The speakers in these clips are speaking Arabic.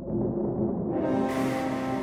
ウォーターポジション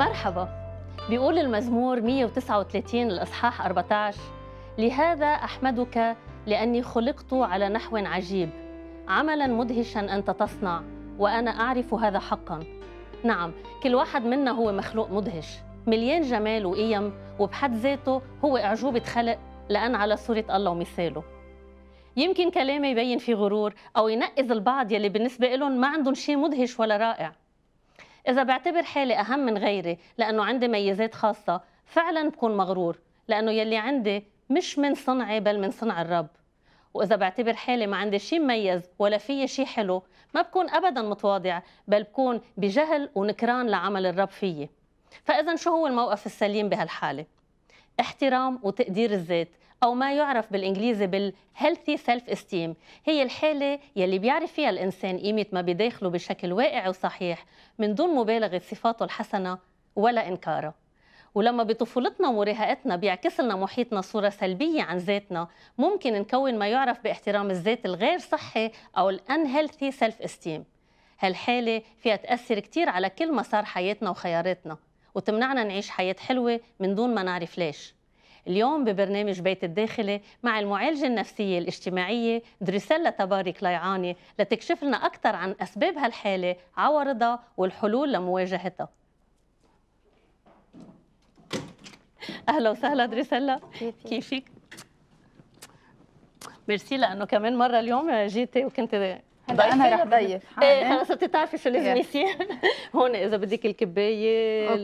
مرحبا. بيقول المزمور 139 الإصحاح 14 لهذا أحمدك لأني خلقت على نحو عجيب عملا مدهشا أنت تصنع وأنا أعرف هذا حقا. نعم كل واحد منا هو مخلوق مدهش مليان جمال وقيم وبحد ذاته هو أعجوبة خلق لأن على صورة الله ومثاله. يمكن كلامي يبين في غرور أو ينقذ البعض يلي بالنسبة لهم ما عندهم شيء مدهش ولا رائع. إذا بعتبر حالي أهم من غيري لأنه عندي ميزات خاصة فعلا بكون مغرور لأنه يلي عندي مش من صنعي بل من صنع الرب. وإذا بعتبر حالي ما عندي شيء مميز ولا في شيء حلو ما بكون أبدا متواضع بل بكون بجهل ونكران لعمل الرب فيي. فإذا شو هو الموقف السليم بهالحالة؟ احترام وتقدير الذات. أو ما يعرف بالإنجليزي بال healthy self esteem هي الحالة يلي بيعرف فيها الإنسان قيمة ما بداخله بشكل واقعي وصحيح من دون مبالغة صفاته الحسنة ولا إنكارها ولما بطفولتنا ومراهقتنا بيعكس لنا محيطنا صورة سلبية عن ذاتنا ممكن نكون ما يعرف باحترام الذات الغير صحي أو ال unhealthy self esteem هالحالة فيها تأثر كتير على كل مسار حياتنا وخياراتنا وتمنعنا نعيش حياة حلوة من دون ما نعرف ليش. اليوم ببرنامج بيتي الداخلي مع المعالجة النفسية الاجتماعية دريسيلا تبارك ليعاني لتكشف لنا أكثر عن أسباب هالحالة عوارضها والحلول لمواجهتها. أهلا وسهلا دريسيلا. كيفك؟ ميرسي لأنه كمان مرة اليوم جيتي وكنت هلا أنا رح ضيف إيه خلص صرتي تعرفي شو لازم يصير؟ هون إذا بدك الكباية.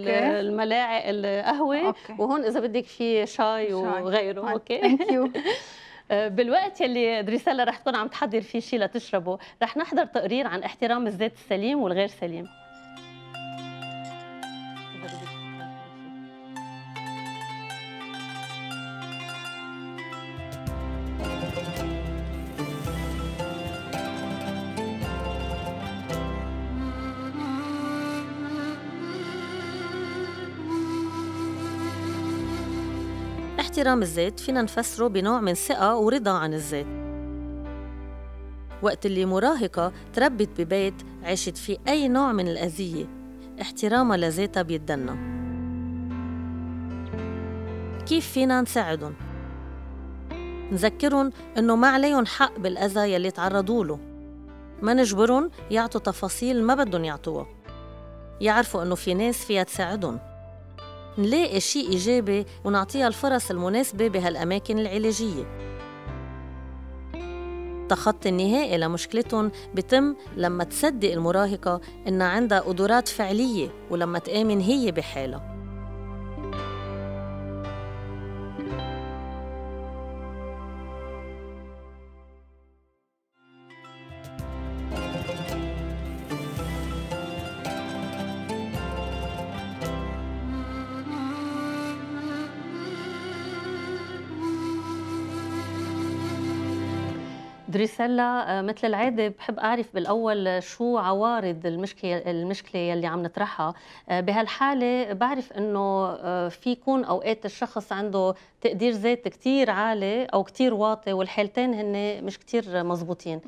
الملاعق القهوة. وهون إذا بدك في شاي وغيره OK؟ thank you بالوقت يلي دريسيلا رح تكون عم تحضر فيه شيء لتشربه رح نحضر تقرير عن احترام الذات السليم والغير سليم. احترام الذات فينا نفسره بنوع من ثقة ورضا عن الذات وقت اللي مراهقة تربت ببيت عاشت فيه أي نوع من الأذية احترامها لذاتها بيتدنى كيف فينا نساعدهم؟ نذكرهم إنه ما عليهم حق بالأذى يلي تعرضوا له. ما نجبرهم يعطوا تفاصيل ما بدهم يعطوها. يعرفوا إنه في ناس فيها تساعدهم. نلاقي شيء إيجابي ونعطيها الفرص المناسبة بهالأماكن العلاجية. تخطي النهائي لمشكلتهم بتم لما تصدق المراهقة إنها عندها قدرات فعلية ولما تآمن هي بحالها. دريسيلا آه، مثل العادة بحب أعرف بالأول شو عوارض المشكلة المشكلة يلي عم نطرحها. آه، بهالحالة بعرف إنه آه، في يكون أوقات الشخص عنده تقدير ذات كثير عالي أو كثير واطي والحالتين هن مش كثير مزبوطين.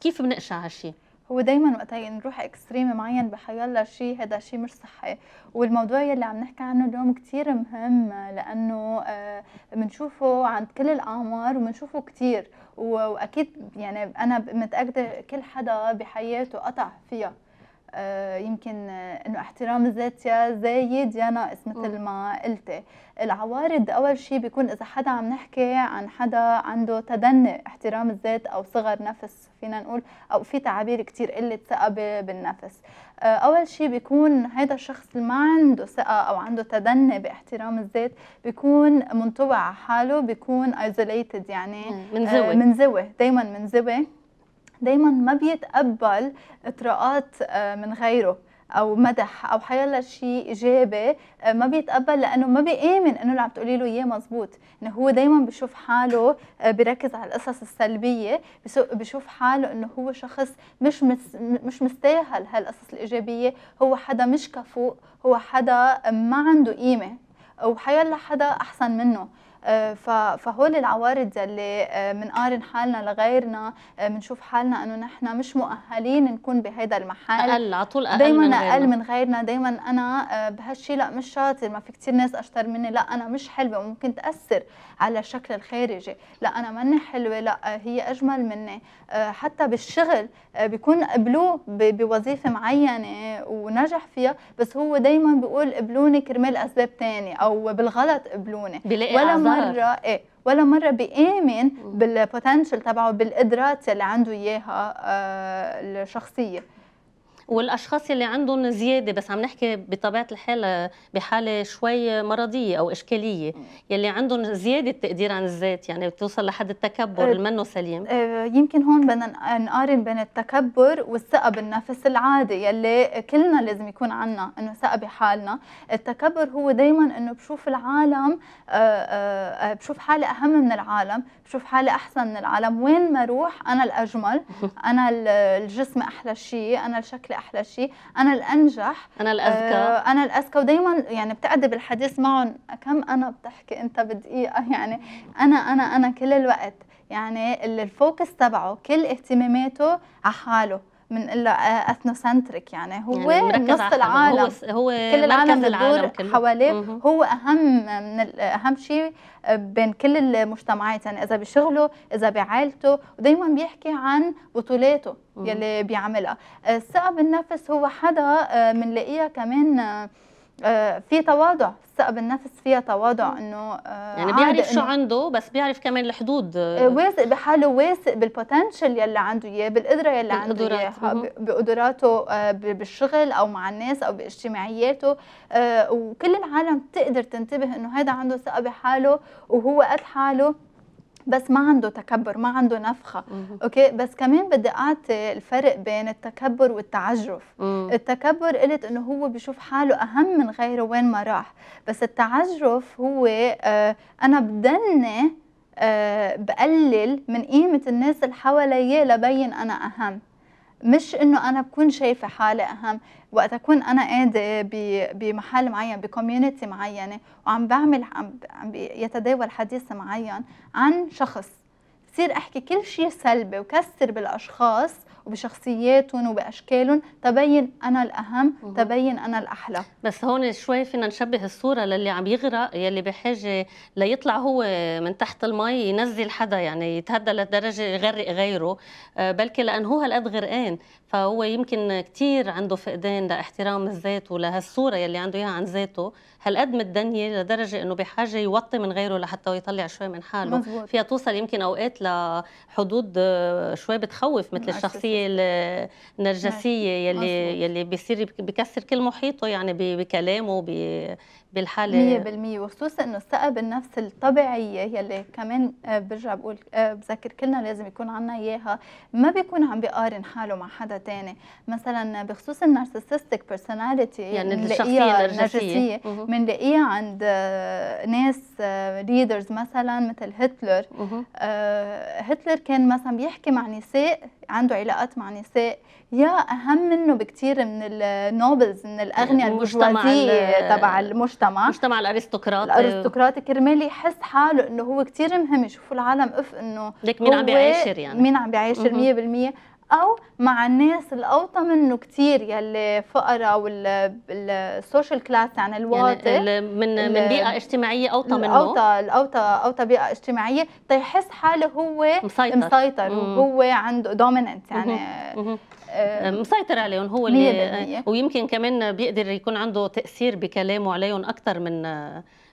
كيف بنقشع هالشيء هو دائما وقتها نروح اكستريم معين بحيلا شيء هذا شيء مش صحي. والموضوع يلي عم نحكي عنه اليوم كثير مهم لأنه بنشوفه عند كل الأعمار وبنشوفه كثير وأكيد يعني أنا متأكدة كل حدا بحياته قطع فيها. آه، يمكن آه، إنه احترام الذات يا زايد يا ناقص مثل. ما قلتي. العوارض أول شيء بيكون إذا حدا عم نحكي عن حدا عنده تدني احترام الذات أو صغر نفس فينا نقول أو في تعابير كتير قلة ثقة بالنفس. آه، أول شيء بيكون هذا الشخص اللي ما عنده ثقة أو عنده تدني باحترام الذات بيكون منطوي على حاله بيكون isolated يعني منزوي. آه، منزوي دايما منزوي. دايما ما بيتقبل اطراءات آه، من غيره أو مدح أو حيلا شيء ايجابي آه، ما بيتقبل لأنه ما بيآمن إنه اللي عم تقولي له إياه مزبوط. إنه هو دايما بشوف حاله آه، بركز على القصص السلبية بشوف حاله إنه هو شخص مش مش مستاهل هالقصص الإيجابية. هو حدا مش كفؤ هو حدا ما عنده قيمة وحيلا حدا أحسن منه. فهول العوارض يلي آه، منقارن حالنا لغيرنا آه، بنشوف حالنا إنه نحن مش مؤهلين نكون بهذا المحل. أقل على طول أقل دايما من أقل. من غيرنا. دايما أنا آه، بهالشي لا مش شاطر. ما في كتير ناس أشطر مني. لا أنا مش حلوة. وممكن تأثر على الشكل الخارجي. لا أنا ماني حلوة. لا آه، هي أجمل مني. آه، حتى بالشغل آه، بيكون قبلوه بوظيفة معينة ونجح فيها بس هو دايما بيقول قبلوني كرمال أسباب تانية أو بالغلط قبلوني. ولا مرة إيه ولا مرة بيآمن بالبوتنشل تبعه بالقدرات اللي عنده إياها آه، الشخصية. والأشخاص اللي عندهم زيادة بس عم نحكي بطبيعة الحال بحالة شوي مرضية أو إشكالية. يلي عندهم زيادة تقدير عن الذات يعني بتوصل لحد التكبر أه، اللي منه سليم. آه، يمكن هون بدنا ن- نقارن بين التكبر والثقة بالنفس العادي يلي كلنا لازم يكون عنا إنه ثقة بحالنا، التكبر هو دايما إنه بشوف العالم آه، آه، آه، بشوف حالي أهم من العالم، بشوف حالي أحسن من العالم، وين ما أروح أنا الأجمل، أنا ال- الجسم أحلى شيء، أنا الشكل أحلى شيء، أنا الأنجح، أنا الأذكى. آه، أنا الأذكى. ودائما يعني بتقعدي بالحديث معهم كم أنا بتحكي أنت بدقيقة؟ يعني أنا أنا أنا كل الوقت. يعني ال- ال focus تبعه كل اهتماماته على حاله. منقلا egocentric يعني هو يعني نص. العالم هو هو كل العالم بتدور حواليه. هو أهم من أهم شيء بين كل المجتمعات يعني إذا بشغله إذا بعائلته ودائما بيحكي عن بطولاته. يلي بيعملها الثقة بالنفس هو حدا آه، بنلاقيها كمان آه، في تواضع. الثقه بالنفس فيها تواضع إنه آه، يعني بيعرف شو عنده بس بيعرف كمان الحدود. آه، واثق بحاله واثق بالبوتنشل يلي عنده إياه بالقدرة يلي عنده اياها بقدراته بالشغل أو مع الناس أو باجتماعياته. وكل العالم تقدر تنتبه إنه هذا عنده ثقه بحاله وهو قد حاله. بس ما عنده تكبر ما عنده نفخة. مهم. أوكي؟ بس كمان بدي أعطي الفرق بين التكبر والتعجرف مم. التكبر قلت إنه هو بشوف حاله أهم من غيره وين ما راح. بس التعجرف هو آه أنا بدني آه بقلل من قيمة الناس اللي حواليا لبين أنا أهم. مش إنه أنا بكون شايفة حالي أهم. وقت أكون أنا قاعدة بمحل معين بكوميونتي معينة وعم بعمل عم يتداول حديث معين عن شخص بصير أحكي كل شيء سلبي وكسر بالأشخاص وبشخصياتهم وبأشكالهم تبين أنا الأهم. تبين أنا الأحلى. بس هون شوي فينا نشبه الصورة للي عم يغرق يلي بحاجة ليطلع هو من تحت المي ينزل حدا يعني يتهدى لدرجة يغرق غيره. آه، بلكي لأنه هو هالقد غرقان فهو يمكن كتير عنده فقدان لإحترام الذات ولهالصورة يلي عنده إياها عن ذاته. هالقد متدنية لدرجة إنه بحاجة يوطي من غيره لحتى يطلع شوي من حاله. مزبوط. فيها توصل يمكن أوقات لحدود آه، شوي بتخوف مثل. الشخصية ال- النرجسيه يلي. يلي بيصير بكسر كل محيطه يعني بكلامه بالحالة بالمية وخصوصا إنه الثقة بالنفس الطبيعية يلي كمان آه، برجع بقول آه، بذكر كلنا لازم يكون عنا إياها. ما بيكون عم بيقارن حاله مع حدا تاني. مثلا بخصوص ال narcissistic personality يعني الشخصية النرجسية. بنلاقيها عند آه، ناس leaders مثلا مثل هتلر. هتلر كان مثلا بيحكي مع نساء عنده علاقات مع نساء. يا أهم منه بكتير من ال nobles من الأغنياء المجتمع البرجوازيه ال- تبع المجتمع. مجتمع الارستقراط الأرستقراطي كرمال يحس حاله إنه هو كتير مهم يشوفوا العالم أف إنه ليك مين عم بيعاشر يعني. مين عم بيعاشر مهم. 100% أو مع الناس الأوطى منه كتير يلي فقراء وال social class يعني الواطي. يعني من من بيئة اجتماعية أوطى منه. الاوطى الاوطى أوطى بيئة اجتماعية. تيحس حاله هو مسيطر. مسيطر. وهو عنده dominant يعني مسيطر عليهم هو اللي. ويمكن كمان بيقدر يكون عنده تأثير بكلامه عليهم أكثر من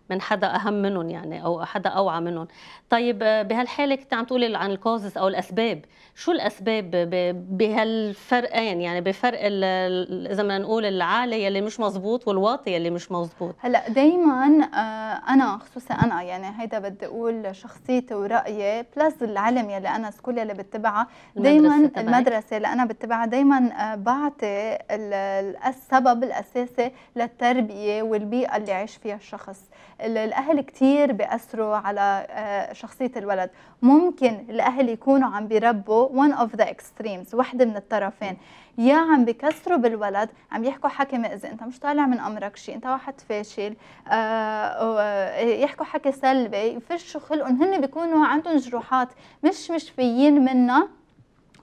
من حدا أهم منهم يعني أو حدا أوعى منهم. طيب بهالحالة كنت عم تقولي عن ال causes أو الأسباب. شو الأسباب ب- بهالفرقين يعني بفرق إذا بدنا نقول العالي يلي مش مزبوط والواطي يلي مش مزبوط؟ هلأ دائما أنا خصوصا أنا يعني هيدا بدي أقول شخصيتي ورأيي plus العلم يلي أنا school يلي بتبعها. دائما. المدرسة اللي أنا بتبعها دائما بعطي ال- ال- السبب الأساسي للتربية والبيئة اللي عايش فيها الشخص. ال- الأهل كثير بيأثروا على آه، شخصية الولد. ممكن الأهل يكونوا عم بيربوا one of the extremes وحدة من الطرفين. يا عم بكسروا بالولد عم يحكوا حكي مأذي انت مش طالع من أمرك شيء انت واحد فاشل آه و- يحكوا حكي سلبي يفرشوا خلقهم هن بيكونوا عندهم جروحات مش مشفيين منها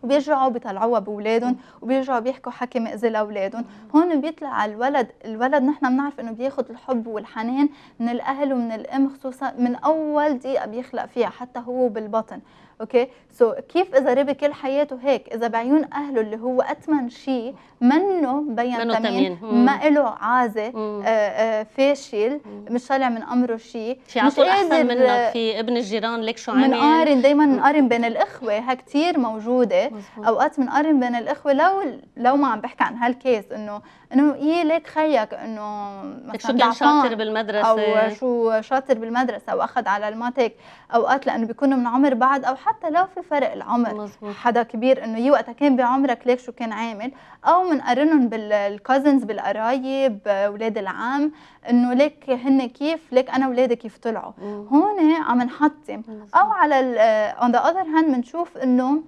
وبيرجعوا بيطلعوها بأولادهم وبيرجعوا بيحكوا حكي مأذي لأولادهم. هون بيطلع الولد الولد نحن بنعرف إنه بياخذ الحب والحنان من الأهل ومن الأم خصوصا من أول دقيقة بيخلق فيها حتى هو بالبطن. OK؟ so, كيف إذا ربي كل حياته هيك؟ إذا بعيون أهله اللي هو أتمن شيء منه بين منه تمين. ما له عازة. آه، آه، فاشل مش طالع من أمره شيء في مش قادر، منك في ابن الجيران لك شو عمل؟ منقارن دايما نقارن بين الإخوة ها كثير موجودة. مزبوط. أوقات بنقارن بين الإخوة لو لو ما عم بحكي عن هال case إنه إنه إيه ليك خيك؟ إنه مثلا شو كان شاطر بالمدرسة؟ أو شو شاطر بالمدرسة أو اخذ علاماتك أوقات لأنه بيكونوا من عمر بعض أو حتى لو في فرق العمر. مزبوط. حدا كبير إنه يي وقتها كان بعمرك ليك شو كان عامل أو بنقارنهم بال cousins بالقرايب أولاد العم إنه ليك هن كيف ليك أنا اولادي كيف طلعوا. هون عم نحطم. أو على on the other hand بنشوف إنه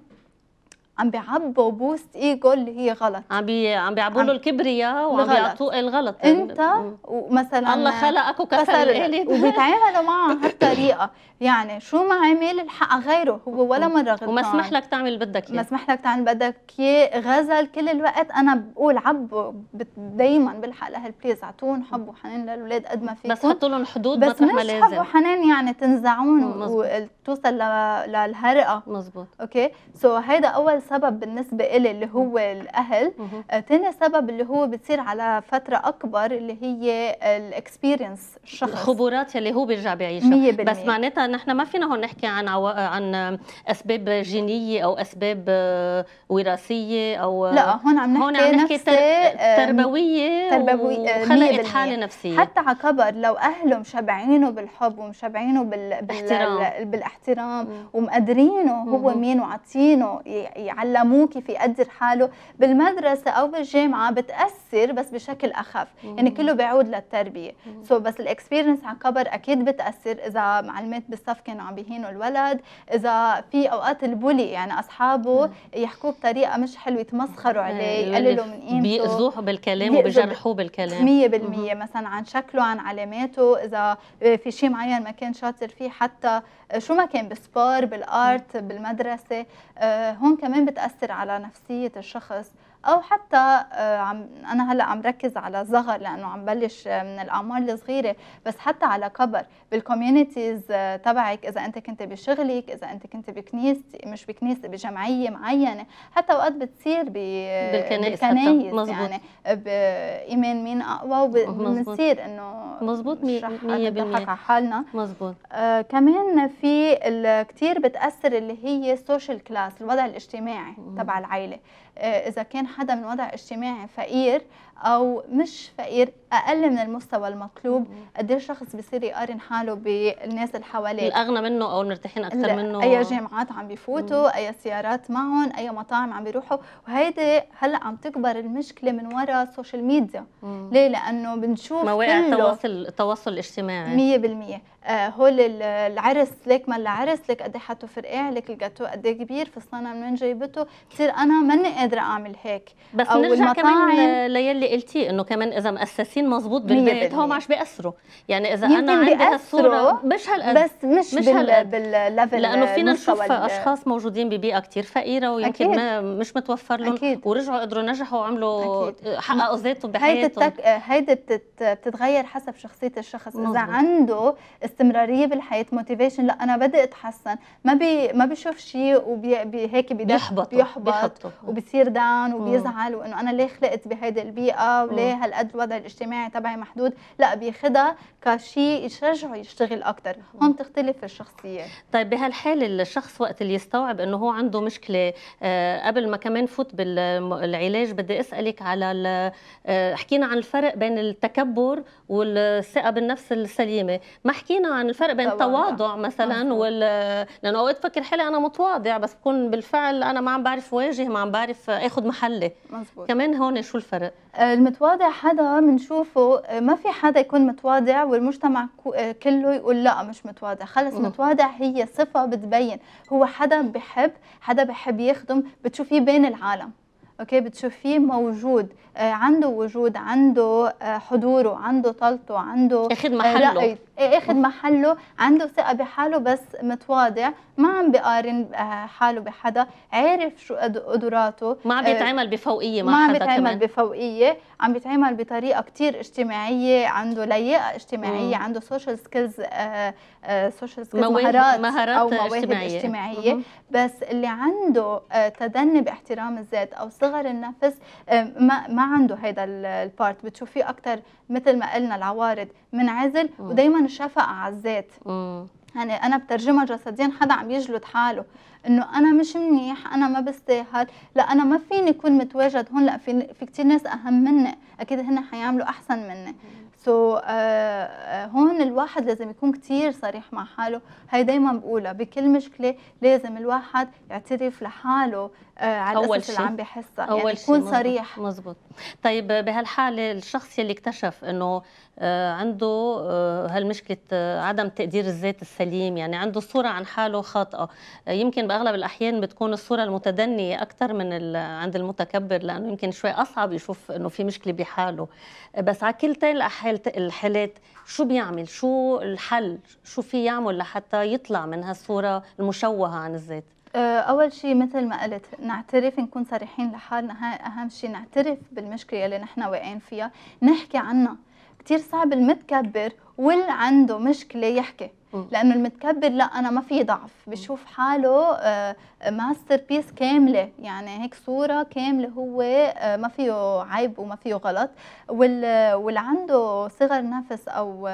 عم بيعبوا boost ego اللي هي غلط. عم بي عم بيعبوا له الكبرياء وعم. بيعطوه الغلط. أنت. ومثلا الله خلقك وكسر كسر القالب وبيتعاملوا معه هالطريقة. يعني شو ما عمل الحق غيره هو ولا مرة غلطان. وما سمح لك تعمل اللي بدك ما إياه. سمح لك تعمل بدك إياه. غزل كل الوقت. أنا بقول عبوا دائما بالحق لأهل please أعطوهم حب وحنان للاولاد قد ما فيكم. بس حطوا لهم حدود بس ما مش حب لازم وحنان يعني تنزعون. وتوصل ل- للهرقة. مزبوط OK؟ so هيدا أول سبب بالنسبة إلي اللي هو الأهل مهم. آه، تاني سبب اللي هو بتصير على فترة أكبر اللي هي ال experience الشخص الخبرات يلي هو بيرجع بيعيشها بس معناتها نحن ما فينا هون نحكي عن عو... عن أسباب جينية أو أسباب آه، وراثية أو لا هون عم نحكي هون عم نحكي نفسي آه، تربوية تربوي- آه، مية وخلقت. حالة نفسية حتى على كبر لو أهله مشبعينه بالحب ومشبعينه بال... بال... احترام. بالاحترام مم. ومقدرينه هو. مين وعاطينه يعلموه كيف يقدر حاله بالمدرسة أو بالجامعة بتأثر بس بشكل أخف. يعني كله بيعود للتربية. مم. so بس ال experience على كبر أكيد بتأثر إذا معلمات بالصف كانوا عم بيهينوا الولد إذا في أوقات ال bully يعني أصحابه يحكوه بطريقة مش حلوة يتمسخروا عليه يقللوا من قيمته. بيأذوه بالكلام وبيجرحوه بالكلام. مية بالمية مثلا عن شكله عن علاماته إذا في شيء معين ما كان شاطر فيه حتى شو ما كان بال sport بال art بالمدرسة آه، هون كمان بتأثر على نفسية الشخص. أو حتى آه، عم أنا هلأ عم ركز على صغر لأنه عم بلش آه، من الأعمار الصغيرة بس حتى على كبر بال communities آه، تبعك إذا أنت كنت بشغلك إذا أنت كنت بكنيستي مش بكنيسة بجمعية معينة حتى أوقات بتصير بالكنائس حتى. مزبوط. يعني بايمان مين أقوى. وبنصير إنه مزبوط، مش مية- رح مية نضحك بالمية. على حالنا مزبوط آه كمان في كتير بتأثر اللي هي ال social class الوضع الاجتماعي. تبع العائله آه إذا كان حدا من وضع اجتماعي فقير أو مش فقير أقل من المستوى المطلوب. قد إيه الشخص بصير يقارن حاله بالناس اللي حواليه؟ الأغنى منه أو المرتاحين أكثر منه. أي جامعات عم بيفوتوا أي سيارات معهم أي مطاعم عم بيروحوا. وهيدي هلأ عم تكبر المشكلة من وراء ال social media مم. ليه؟ لأنه بنشوف مواقع التواصل التواصل الاجتماعي. مية بالمية. آه هول ال- العرس ليك ما العرس؟ لك قد إيه حطوا فرقيع لك الجاتو قد إيه كبير؟ فستانها من وين جايبته؟ بصير أنا ماني قادرة أعمل هيك. بس نرجع كمان المطاعم- ليلي قلتيه إنه كمان إذا مؤسسين مزبوط بالبيت هو 100%. ما عادش بيأثروا يعني إذا أنا عندي هالصورة مش هالقد بس مش, مش هالقد. بال level لأنه فينا نشوف أشخاص موجودين ببيئة كتير فقيرة ويمكن أكيد. ما مش متوفر لهم أكيد. ورجعوا قدروا نجحوا وعملوا. حققوا ذاتهم هيدي بحياتهم بتك... هيدي بتت... بتتغير حسب شخصية الشخص إذا مظبوط. عنده استمرارية بالحياة motivation لا أنا بدي أتحسن ما بي... ما بيشوف شيء وبي... بي... هيك بيدق- بيحبطوا بيحبط بيحبطوا وبصير down وبيزعل وإنه أنا ليه خلقت بهيدي البيئة وليه هالقد الوضع الاجتماعي تبعي محدود. لا بياخدها كشيء يشجعه يشتغل أكثر هون بتختلف الشخصية. طيب بهالحالة الشخص وقت اللي يستوعب إنه هو عنده مشكلة آه، قبل ما كمان فوت بالعلاج بدي أسألك على آه، حكينا عن الفرق بين التكبر والثقة بالنفس السليمة. ما حكينا عن الفرق بين التواضع. مثلا. وال لأنه أوقات بفكر حالي أنا متواضع بس بكون بالفعل أنا ما عم بعرف واجه ما عم بعرف آخذ محلي. مزبوط. كمان هون شو الفرق؟ المتواضع حدا بنشوفه ما في حدا يكون متواضع والمجتمع كو- كله يقول لا مش متواضع. خلص مم. متواضع هي صفة بتبين. هو حدا بحب حدا بحب يخدم بتشوفيه بين العالم. أوكي؟ بتشوفيه موجود آه، عنده وجود عنده آه، حضوره عنده طلته عنده اخذ آه، محله. إخذ محله عنده ثقة بحاله بس متواضع ما عم بقارن آه، حاله بحدا عارف شو قد- قدراته ما عم آه، بيتعامل بفوقية مع ما عم بيتعامل بفوقية عم بيتعامل بطريقة كتير اجتماعية عنده لياقة اجتماعية مم. عنده social skills social skills مهارات مهارات أو مواهب اجتماعية. اجتماعية مهم. بس اللي عنده آه، تدني باحترام الذات أو صغر النفس ما ما عنده هيدا ال part بتشوفيه أكثر مثل ما قلنا العوارض منعزل مم. الشفقه على الذات. يعني أنا بترجمها جسديا حدا عم يجلد حاله إنه أنا مش منيح أنا ما بستاهل لا أنا ما فيني اكون متواجد هون لا في في كثير ناس أهم مني أكيد هن حيعملوا أحسن مني. سو so, uh, هون الواحد لازم يكون كتير صريح مع حاله هي دايما بقولها بكل مشكلة لازم الواحد يعترف لحاله uh, على أول الأساس شي. اللي عم بحسها يعني شيء يكون مزبوط. صريح مزبوط طيب بهالحالة الشخص يلي اكتشف إنه عنده هالمشكلة عدم تقدير الذات السليم يعني عنده صورة عن حاله خاطئة يمكن بأغلب الأحيان بتكون الصورة المتدنية أكثر من ال- عند المتكبر لأنه يمكن شوي أصعب يشوف إنه في مشكلة بحاله بس على كلتا الحالات شو بيعمل؟ شو الحل؟ شو في يعمل لحتى يطلع من هالصورة المشوهة عن الذات؟ آه، أول شيء مثل ما قلت نعترف نكون صريحين لحالنا. هاي أهم شيء نعترف بالمشكلة اللي نحن واقعين فيها. نحكي عنها. كتير صعب المتكبر واللي عنده مشكلة يحكي. مم. لأنه المتكبر لا أنا ما في ضعف. بشوف حاله masterpiece كاملة. يعني هيك صورة كاملة هو آه، ما فيه عيب وما فيه غلط. وال- واللي عنده صغر نفس أو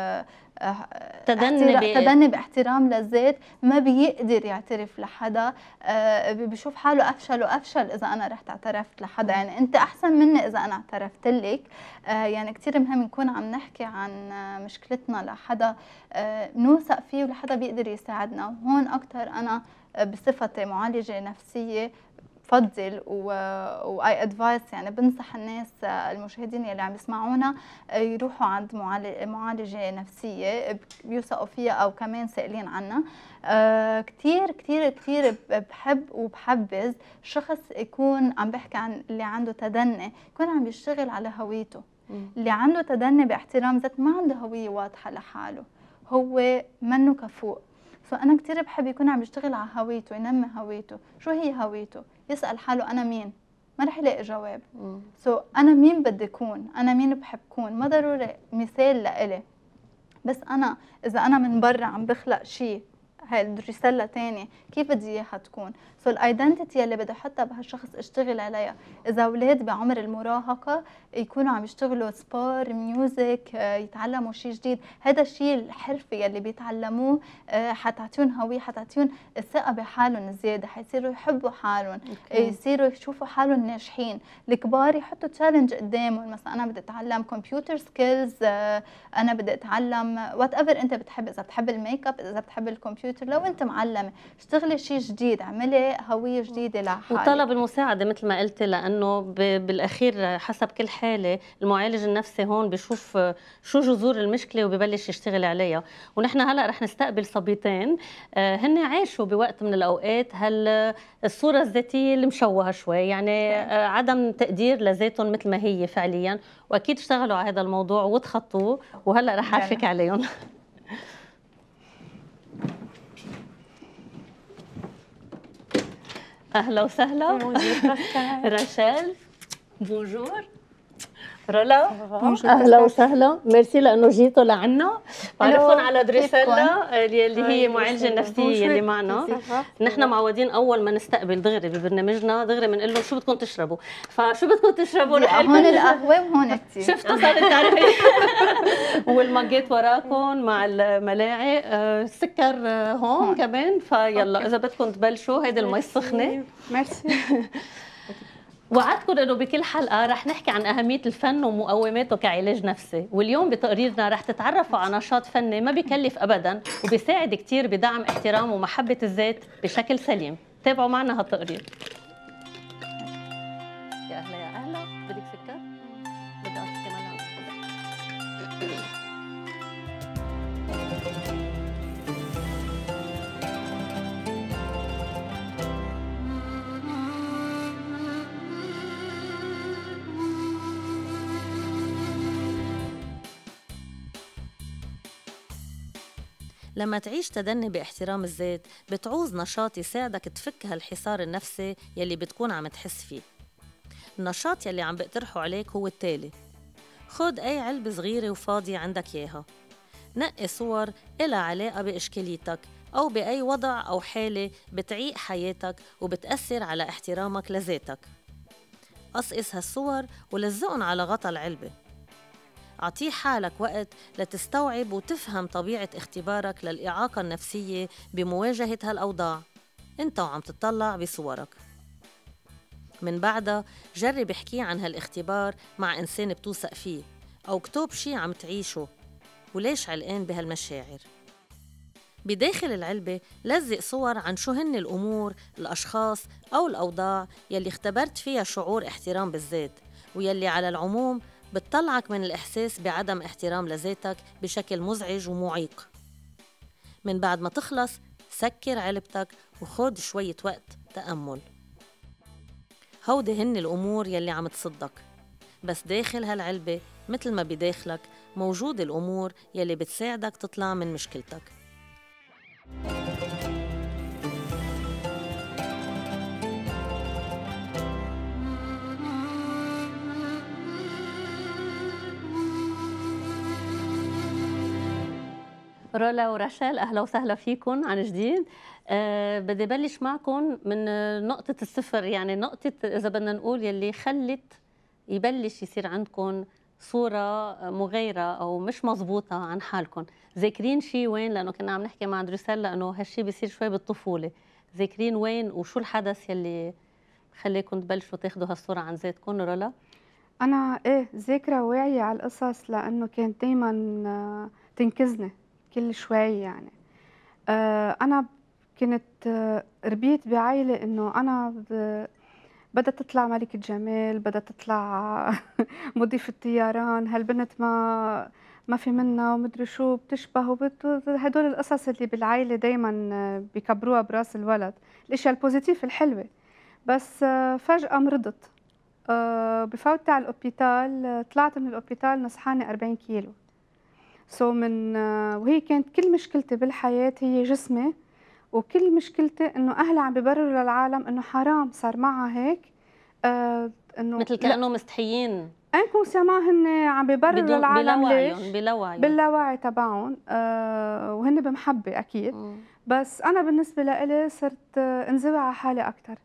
تدني احترا- ب- تدني باحترام للذات ما بيقدر يعترف لحدا. آه، بشوف حاله أفشل وأفشل إذا أنا رحت اعترفت لحدا. يعني أنت أحسن مني إذا أنا اعترفت لك. آه، يعني كثير مهم نكون عم نحكي عن آه، مشكلتنا لحدا. نوثق فيه ولحدا بيقدر يساعدنا. وهون أكثر أنا بصفتي معالجة نفسية. بفضل و I advise يعني بنصح الناس المشاهدين اللي عم يسمعونا يروحوا عند معالج- معالجة نفسية بيوثقوا فيها أو كمان سائلين عنها. آه كتير كتير كتير ب- بحب وبحبذ شخص يكون عم بحكي عن اللي عنده تدني يكون عم يشتغل على هويته. اللي عنده تدني باحترام ذات ما عنده هوية واضحة لحاله. هو منه كفوق so أنا كتير بحب يكون عم يشتغل على هويته ينمي هويته. شو هي هويته؟ يسأل حاله أنا مين؟ ما رح يلاقي جواب. so, أنا مين بدي اكون أنا مين بحب كون؟ ما ضروري مثال لإلي. بس أنا إذا أنا من برا عم بخلق شيء هاي الرسالة تانية كيف بدي اياها تكون so ال identity اللي بدي أحطها بهالشخص اشتغل عليها. إذا أولاد بعمر المراهقة يكونوا عم يشتغلوا music آه، يتعلموا شيء جديد. هذا الشيء الحرفي اللي بيتعلموه آه، حتعطيهم هوية حتعطيهم الثقة بحالهم زيادة حيصيروا يحبوا حالهم. okay. يصيروا يشوفوا حالهم ناجحين. الكبار يحطوا challenge قدامهم. مثلا أنا بدي أتعلم computer skills أنا بدي أتعلم whatever أنت بتحب. إذا بتحب الميك اب إذا بتحب الكمبيوتر الكمبيوتر لو انت معلمه اشتغلي شيء جديد اعملي هوية جديدة لحالك. وطلب المساعدة مثل ما قلتي لأنه بالأخير حسب كل حالة المعالج النفسي هون بشوف شو جذور المشكلة وببلش يشتغل عليها. ونحن هلأ رح نستقبل صبيتين آه، هن عاشوا بوقت من الأوقات هالصوره الذاتية المشوهه شوي. يعني آه، عدم تقدير لذاتهم مثل ما هي فعليا. وأكيد اشتغلوا على هذا الموضوع وتخطوه وهلأ رح اعرفك عليهم. أهلا وسهلا. رشال. بونجور. رولا أهلا وسهلا ميرسي لأنه جيتوا لعنا بعرفكم على دريسيلا اللي هي معالجه نفسيه اللي معنا نحن معودين اول ما نستقبل دغري ببرنامجنا دغري بنقول لهم شو بدكم تشربوا فشو بدكم تشربوا هون القهوه وهون التي شفتوا صارت تعرفي والماجيت وراكم مع الملاعق السكر هون كمان فيلا اذا بدكم تبلشوا هيدي المي السخنه ميرسي وعدتكم انه بكل حلقة رح نحكي عن أهمية الفن ومقوماته كعلاج نفسي واليوم بتقريرنا رح تتعرفوا على نشاط فني ما بكلف ابدا وبيساعد كثير بدعم احترام ومحبة الذات بشكل سليم. تابعوا معنا هالتقرير. لما تعيش تدني باحترام الذات بتعوز نشاط يساعدك تفك هالحصار النفسي يلي بتكون عم تحس فيه. النشاط يلي عم بقترحه عليك هو التالي. خد أي علبة صغيرة وفاضية عندك إياها. نقي صور إلها علاقة بإشكاليتك أو بأي وضع أو حالة بتعيق حياتك وبتأثر على احترامك لذاتك. قصقص هالصور ولزقن على غطا العلبة. أعطيه حالك وقت لتستوعب وتفهم طبيعة اختبارك للإعاقة النفسية بمواجهة هالأوضاع. أنت وعم تطلع بصورك. من بعدها جرب احكي عن هالاختبار مع إنسان بتوثق فيه أو اكتب شي عم تعيشه. وليش علقان بهالمشاعر؟ بداخل العلبة لزق صور عن شو هن الأمور، الأشخاص أو الأوضاع يلي اختبرت فيها شعور احترام بالذات ويلي على العموم بتطلعك من الإحساس بعدم احترام لذاتك بشكل مزعج ومعيق. من بعد ما تخلص سكر علبتك وخد شوية وقت تأمل. هودي هن الأمور يلي عم تصدك. بس داخل هالعلبة مثل ما بداخلك موجود الأمور يلي بتساعدك تطلع من مشكلتك. رولا ورشال أهلا وسهلا فيكم عن جديد. أه بدي بلش معكم من نقطة الصفر يعني نقطة إذا بدنا نقول يلي خلت يبلش يصير عندكم صورة مغايرة أو مش مزبوطة عن حالكم. ذاكرين شيء وين؟ لأنه كنا عم نحكي مع دروسيل لأنه هالشيء بيصير شوي بالطفولة. ذاكرين وين وشو الحدث يلي خليكم تبلشوا تاخذوا هالصورة عن ذاتكم رولا؟ أنا إيه ذاكرة واعية على القصص لأنه كانت دايما تنكزني كل شوي يعني. آه، أنا كنت آه، ربيت بعائلة إنه أنا بدها تطلع ملكة جمال بدها تطلع مضيفة طيران هالبنت ما ما في منها ومدري شو بتشبه هدول القصص اللي بالعائلة دايما آه، بيكبروها براس الولد الإشياء ال positive الحلوة. بس فجأة مرضت. بفوتي على ال hôpital طلعت من ال hôpital نصحانة 40 كيلو. so من وهي كانت كل مشكلتي بالحياة هي جسمي وكل مشكلتي إنه اهلها عم ببرروا للعالم إنه حرام صار معها هيك. آه إنه مثل كأنه مستحيين. inconsciemment هن عم ببرروا للعالم ليش؟ بلاوعي باللاوعي تبعهم. آه وهن بمحبة أكيد. م. بس أنا بالنسبة لإلي صرت آه، انزوي على حالي أكثر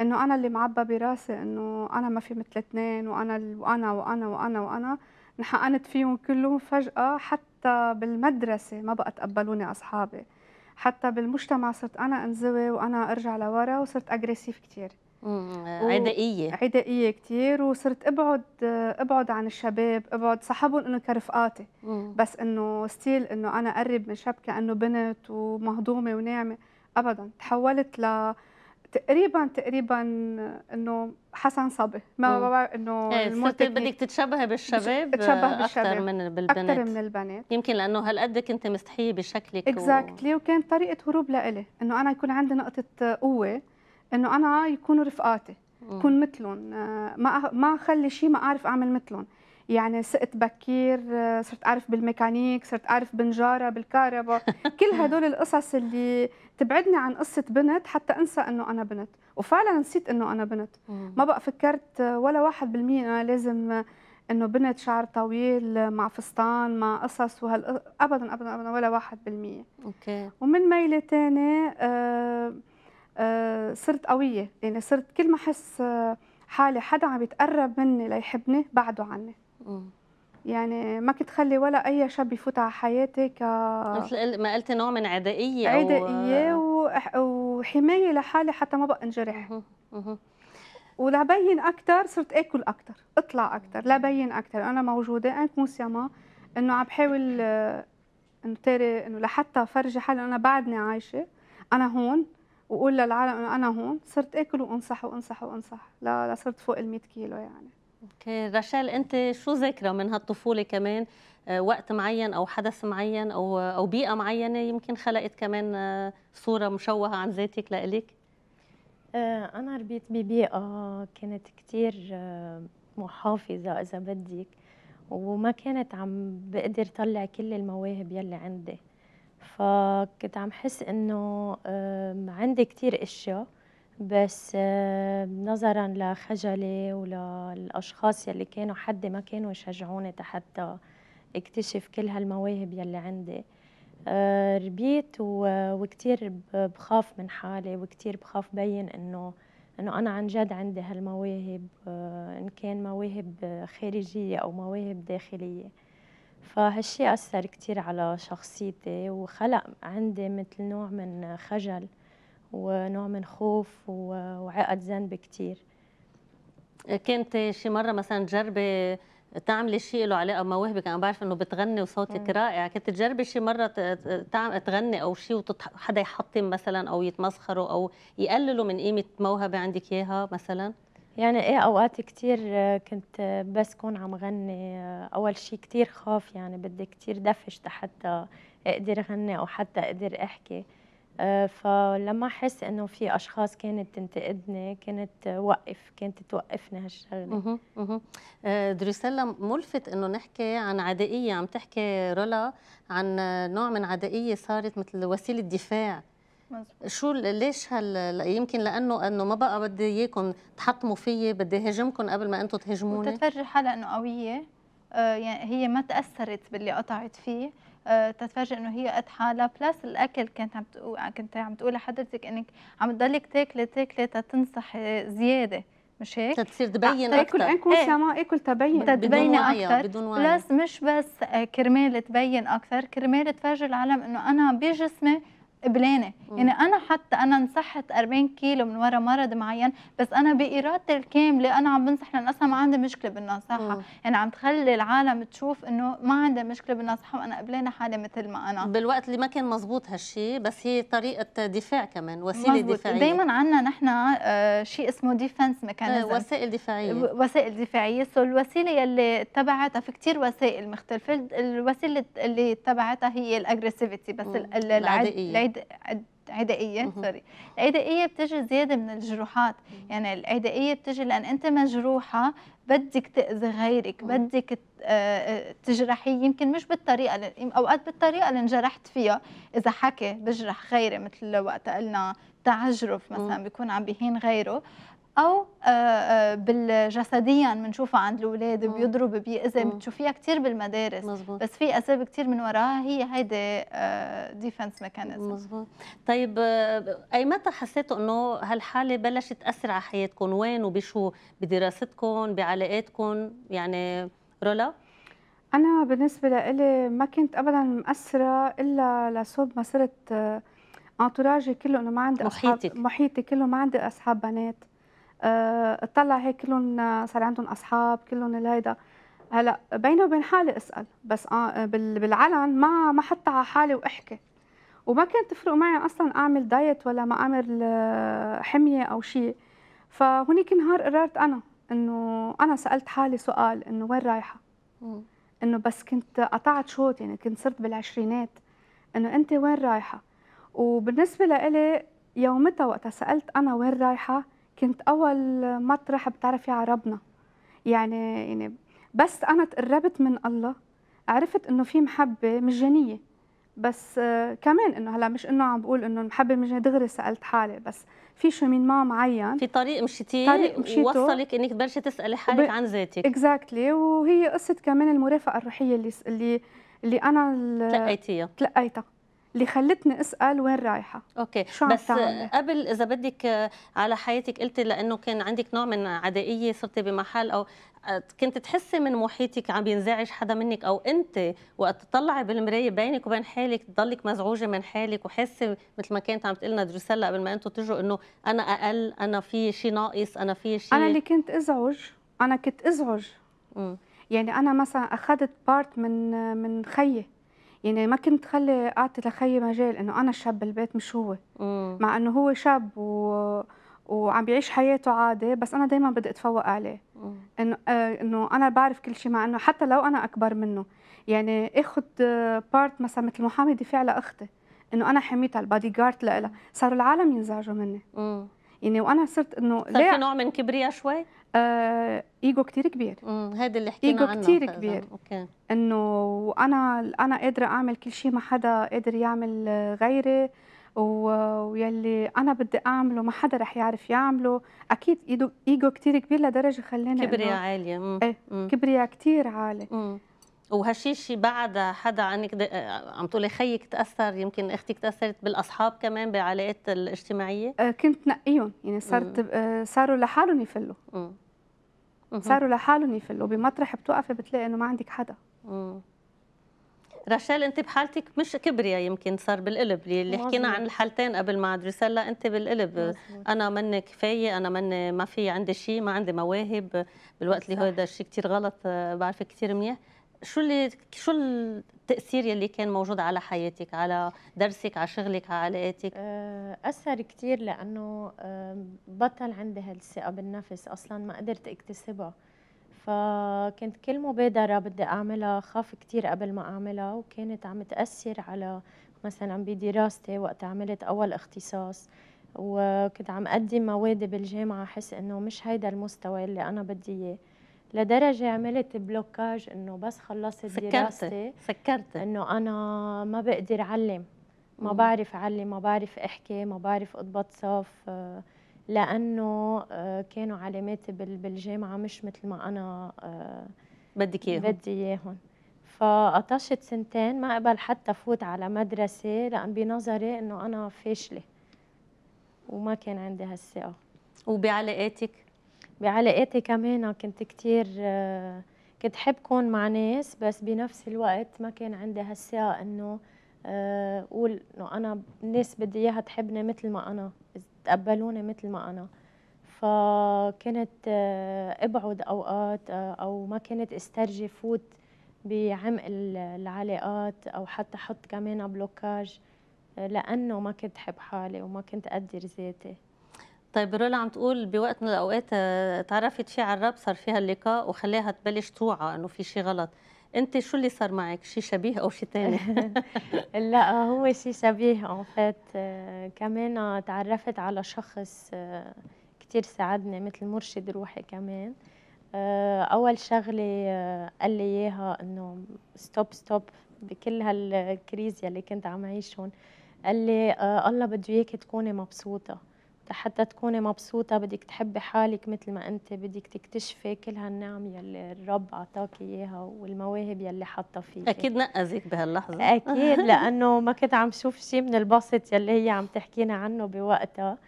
إنه أنا اللي معبى براسي إنه أنا ما في مثل اثنين وأنا وأنا وأنا وأنا وأنا. انحقنت فيهم كلهم فجأة حتى بالمدرسة ما بقى تقبلوني أصحابي. حتى بالمجتمع صرت أنا أنزوي وأنا أرجع لورا وصرت أجريسيف كتير. عدائية. عدائية كتير وصرت أبعد أبعد عن الشباب أبعد صحابهم إنه كرفقاتي. بس إنه ستيل إنه أنا اقرب من شاب كانه بنت ومهضومة وناعمة. ابدا تحولت ل تقريبا تقريبا إنه حسن صبي. ما. بعرف إنه إيه بدك تتشبهي بالشباب؟ أكثر بالشباب. من بالبنات. أكثر من البنات. يمكن لأنه هالقد كنت مستحية بشكلك و- اكزاكتلي وكانت طريقة هروب لإلي. إنه أنا يكون عندي نقطة قوة. إنه أنا يكونوا رفقاتي. كون مثلهم. آه، ما ما أخلي شيء ما أعرف أعمل مثلهم. يعني سقت بكير آه، صرت أعرف بالميكانيك صرت أعرف بنجاره بالكهرباء. كل هدول القصص اللي تبعدني عن قصة بنت حتى أنسى إنه أنا بنت. وفعلا نسيت إنه أنا بنت. ما بقى فكرت ولا واحد بالمية أنا لازم إنه بنت شعر طويل مع فستان مع قصص وهال ابدا ابدا ابدا ولا واحد بالمية. أوكي. ومن ميلة تاني آه، آه، صرت قوية. يعني صرت كل ما آه، حالي حدا عم يتقرب مني ليحبني بعده عني. مم. يعني ما كنت خلي ولا أي شاب يفوت على حياتي مثل ما قلتي نوع من عدائية أو- كعدائية وح- وحماية لحالي حتى ما بقى انجرح. ولبين أكتر صرت آكل أكتر أطلع أكتر لبين أكتر. أنا موجودة inconsciemment إنه عم بحاول إنه تاري إنه لحتى فرجي حالي أنا بعدني عايشة أنا هون وأقول للعالم إنه أنا هون صرت آكل وأنصح وأنصح وأنصح. لا صرت فوق ال 100 كيلو يعني. okay. راشيل أنت شو ذاكرة من هالطفولة كمان؟ آه، وقت معين أو حدث معين أو أو بيئة معينة يمكن خلقت كمان آه، صورة مشوهة عن ذاتك لإلك؟ آه، أنا ربيت ببيئة كانت كتير آه، محافظة إذا بدك وما كانت عم بقدر طلع كل المواهب يلي عندي. فكنت عم حس آم، عندي كتير أشياء بس آه، نظرا لخجلي وللأشخاص يلي كانوا حدي ما كانوا يشجعوني حتى اكتشف كل هالمواهب يلي عندي. آه، ربيت وكتير بخاف من حالي وكتير بخاف بين إنه إنه أنا عن جد عندي هالمواهب آه، إن كان مواهب خارجية أو مواهب داخلية. فهالشي أثر كتير على شخصيتي وخلق عندي مثل نوع من خجل. ونوع من خوف وعقد ذنب كتير. كنت شي مرة مثلا تجربي تعملي شيء له علاقة بمواهبك أنا بعرف إنه بتغني وصوتك. رائع. كنت تجربي شي مرة تغني أو شيء وحدا يحطم مثلا أو يتمسخروا أو يقللوا من قيمة موهبة عندك إياها مثلا؟ يعني إيه اوقات كتير آه، كنت بس كون عم غني آه، أول شي كتير خاف يعني بدي كتير دفش حتى أقدر غني أو حتى أقدر أحكي. فلما أحس إنه في أشخاص كانت تنتقدني كانت آه، وقف كانت توقفني هالشغلة. آه، دروسيلا ملفت إنه نحكي عن عدائية عم تحكي رولا عن نوع من عدائية صارت مثل وسيلة دفاع مزبوط. شو ليش هال يمكن لأنه إنه ما بقى بدي إياكم تحطموا فيي بدي هاجمكم قبل ما أنتم تهاجموني وتتفرج حالها إنه قوية آه، يعني هي ما تأثرت باللي قطعت فيه آه، تتفرج إنه هي قد حالها بلس الأكل كانت عم تقول كنت عم تقولي لحضرتك إنك عم تضلك تاكلي تاكلي تتنصحي زيادة مش هيك؟ تصير تبين أكثر inconsciemment آكل تبين. بدها بدون تبيني وعي. أكتر. بدون وعي. plus مش بس كرمال تبين أكثر كرمال تفرجي العالم إنه أنا بجسمي قبلانة. يعني أنا حتى أنا نصحت 40 كيلو من وراء مرض معين بس أنا بإرادتي الكاملة أنا عم بنصح لأن أصلا ما عندي مشكلة بالنصيحه مم. يعني عم تخلي العالم تشوف إنه ما عندي مشكلة بالنصيحه وأنا قبلانة حالي مثل ما أنا. بالوقت اللي ما كان مزبوط هالشيء بس هي طريقة دفاع كمان وسيلة مزبوط. دفاعية. دايما عندنا نحن آه شيء اسمه defense آه، mechanism وسائل دفاعية. وسائل دفاعية. so الوسيلة يلي اتبعتها في كتير وسائل مختلفة. الوسيلة اللي اتبعتها هي ال aggressivity بس مم. العد- عد- عدائية. sorry العدائية بتجي زيادة من الجروحات يعني العدائية بتجي لأن أنت مجروحة بدك تأذي غيرك. بدك آه، آه، تجرحيه يمكن مش بالطريقة أوقات بالطريقة اللي انجرحت فيها إذا حكى بجرح غيري مثل وقت قلنا تعجرف مثلا. بيكون عم بيهين غيره أو آه، آه، بالجسديا بنشوفها عند الأولاد. بيضرب بيأذي. بتشوفيها كثير بالمدارس. مزبوط بس في أسباب كثير من وراها هي هيدي defense mechanism مزبوط طيب آه، أي متى حسيتوا إنه هالحالة بلشت تأثر على حياتكم؟ وين وبشو؟ بدراستكم؟ بعلاقاتكم؟ يعني رولا أنا بالنسبة لإلي ما كنت أبدا مأثرة إلا لصوب ما صرت انتوراجي كله إنه ما عندي محيطك. محيطي كله ما عندي أصحاب بنات. اطلع هيك كلهم صار عندهم أصحاب كلهم الهيدا. هلا بيني وبين حالي أسأل بس آه، بال- بالعلن ما ما حتى على حالي وأحكي. وما كانت تفرق معي أصلا أعمل دايت ولا ما أعمل آه، حمية أو شيء. فهونيك نهار قررت أنا إنه أنا سألت حالي سؤال إنه وين رايحة. إنه بس كنت قطعت شوط يعني كنت صرت بالعشرينات. إنه انت وين رايحة؟ وبالنسبة لإلي يومتها وقتها سألت أنا وين رايحة؟ كنت أول مطرح بتعرفي على ربنا. يعني يعني بس أنا تقربت من الله عرفت إنه في محبة مجانية. بس آه، كمان إنه هلأ مش إنه عم بقول إنه المحبة مجانية دغري سألت حالي. بس في شو من ما معين. في طريق مشيتيه طريق مشيته. وصلك إنك تبلشي تسألي حالك وب- عن ذاتك. exactly وهي قصة كمان المرافقة الروحية اللي اللي اللي أنا تلقيتيها. تلقيتها. اللي خلتني أسأل وين رايحة okay شو عم بس تعملي؟ قبل إذا بدك آه، على حياتك قلتي لأنه كان عندك نوع من عدائية صرتي بمحل أو آه، كنت تحسي من محيطك عم ينزعج حدا منك أو أنت وقت تطلعي بالمراية بينك وبين حالك تضلك مزعوجة من حالك وحاسة مثل ما كانت عم تقلنا دروسيلا قبل ما أنتم تجوا إنه أنا أقل أنا في شيء ناقص أنا في شيء أنا اللي كنت أزعج أنا كنت أزعج مم. يعني أنا مثلا أخذت part من من خيي يعني ما كنت خلي أعطي لخيي مجال إنه أنا الشاب بالبيت مش هو. مم. مع إنه هو شاب و... وعم بيعيش حياته عادي بس أنا دائما بدي أتفوق عليه. إنه آه إنه أنا بعرف كل شيء مع إنه حتى لو أنا أكبر منه. يعني أخذ part مثلا مثل محامي دفاع لأختي. إنه أنا حميتها البادي جارد لها صاروا العالم ينزعجوا مني. مم. يعني وأنا صرت إنه صار في ليه؟ نوع من كبرياء شوي؟ آه إيجو كتير كبير. هذا اللي حكينا عنه كتير فإذا- كبير. okay إنه أنا أنا قادرة أعمل كل شيء ما حدا قادر يعمل غيري ويلي أنا بدي أعمله ما حدا رح يعرف يعمله أكيد إيجو كتير كبير لدرجة خلاني كبرياء عالية. مم. كبرياء كتير عالي مم. وهالشي شي بعد حدا عنك د... عم تقولي خيك تأثر يمكن أختك تأثرت بالأصحاب كمان بالعلاقات الاجتماعية؟ آه، كنت نقيهم يعني صرت آه، صاروا لحالهم يفلوا. صاروا لحالهم يفلوا. بمطرح بتوقفي بتلاقي إنه ما عندك حدا. مم. رشال أنت بحالتك مش كبرياء يمكن صار بالقلب. اللي حكينا. عن الحالتين قبل مع دروسيلا أنت بالقلب. مظبوط. أنا من كفاية أنا من ما في عندي شيء ما عندي مواهب. بالوقت اللي هذا الشيء كثير غلط آه، بعرفك كثير منيح. شو اللي شو التأثير يلي كان موجود على حياتك على درسك على شغلك على علاقاتك؟ آه، أثر كتير لأنه آم، بطل عندي هالثقة بالنفس أصلا ما قدرت أكتسبها. فكنت كل مبادرة بدي أعملها خاف كتير قبل ما أعملها وكانت عم تأثر على مثلا بدراستي وقت عملت أول اختصاص وكنت عم أقدم مواد بالجامعة أحس إنه مش هيدا المستوى اللي أنا بدي إياه. لدرجة عملت blocage إنه بس خلصت سكرت دراستي. سكرت إنه أنا ما بقدر أعلم. ما. بعرف أعلم ما بعرف أحكي ما بعرف أضبط صف. آه، لأنه آه، كانوا علاماتي بال- بالجامعة مش مثل ما أنا آه، بدك إياهم. بدي إياهم. فقطشت سنتين ما قبل حتى فوت على مدرسة لأن بنظري إنه أنا فاشلة. وما كان عندي هالثقة. وبعلاقاتك؟ بعلاقاتي كمان كنت كتير كنت حب كون مع ناس بس بنفس الوقت ما كان عندي هالثقة إنه آه، أقول إنه أنا الناس بدي إياها تحبني مثل ما أنا تقبلوني مثل ما أنا. فكنت آه، أبعد أوقات آه، أو ما كنت أسترجي فوت بعمق ال- العلاقات أو حتى أحط كمان blocage لأنه ما كنت حب حالي وما كنت أقدر ذاتي. طيب رولا عم تقول بوقت من الأوقات آه، تعرفت فيه على الرب صار فيها اللقاء وخلاها تبلش توعى إنه في شيء غلط. أنت شو اللي صار معك؟ شيء شبيه أو شيء ثاني لا هو شيء شبيه. ان فات كمان تعرفت على شخص آه، كتير ساعدني مثل مرشد روحي كمان. آه، أول شغلة آه، قال لي إياها إنه stop stop بكل هال crises يلي كنت عم أعيشهم. قال لي آه، الله بده اياك تكوني مبسوطة. حتى تكوني مبسوطة بدك تحبي حالك مثل ما أنت بدك تكتشفي كل هالنعم يلي الرب أعطاك إياها والمواهب يلي حطها فيك. أكيد نقزك بهاللحظة. أكيد لأنه ما كنت عم شوف شيء من البسط يلي هي عم تحكينا عنه بوقتها.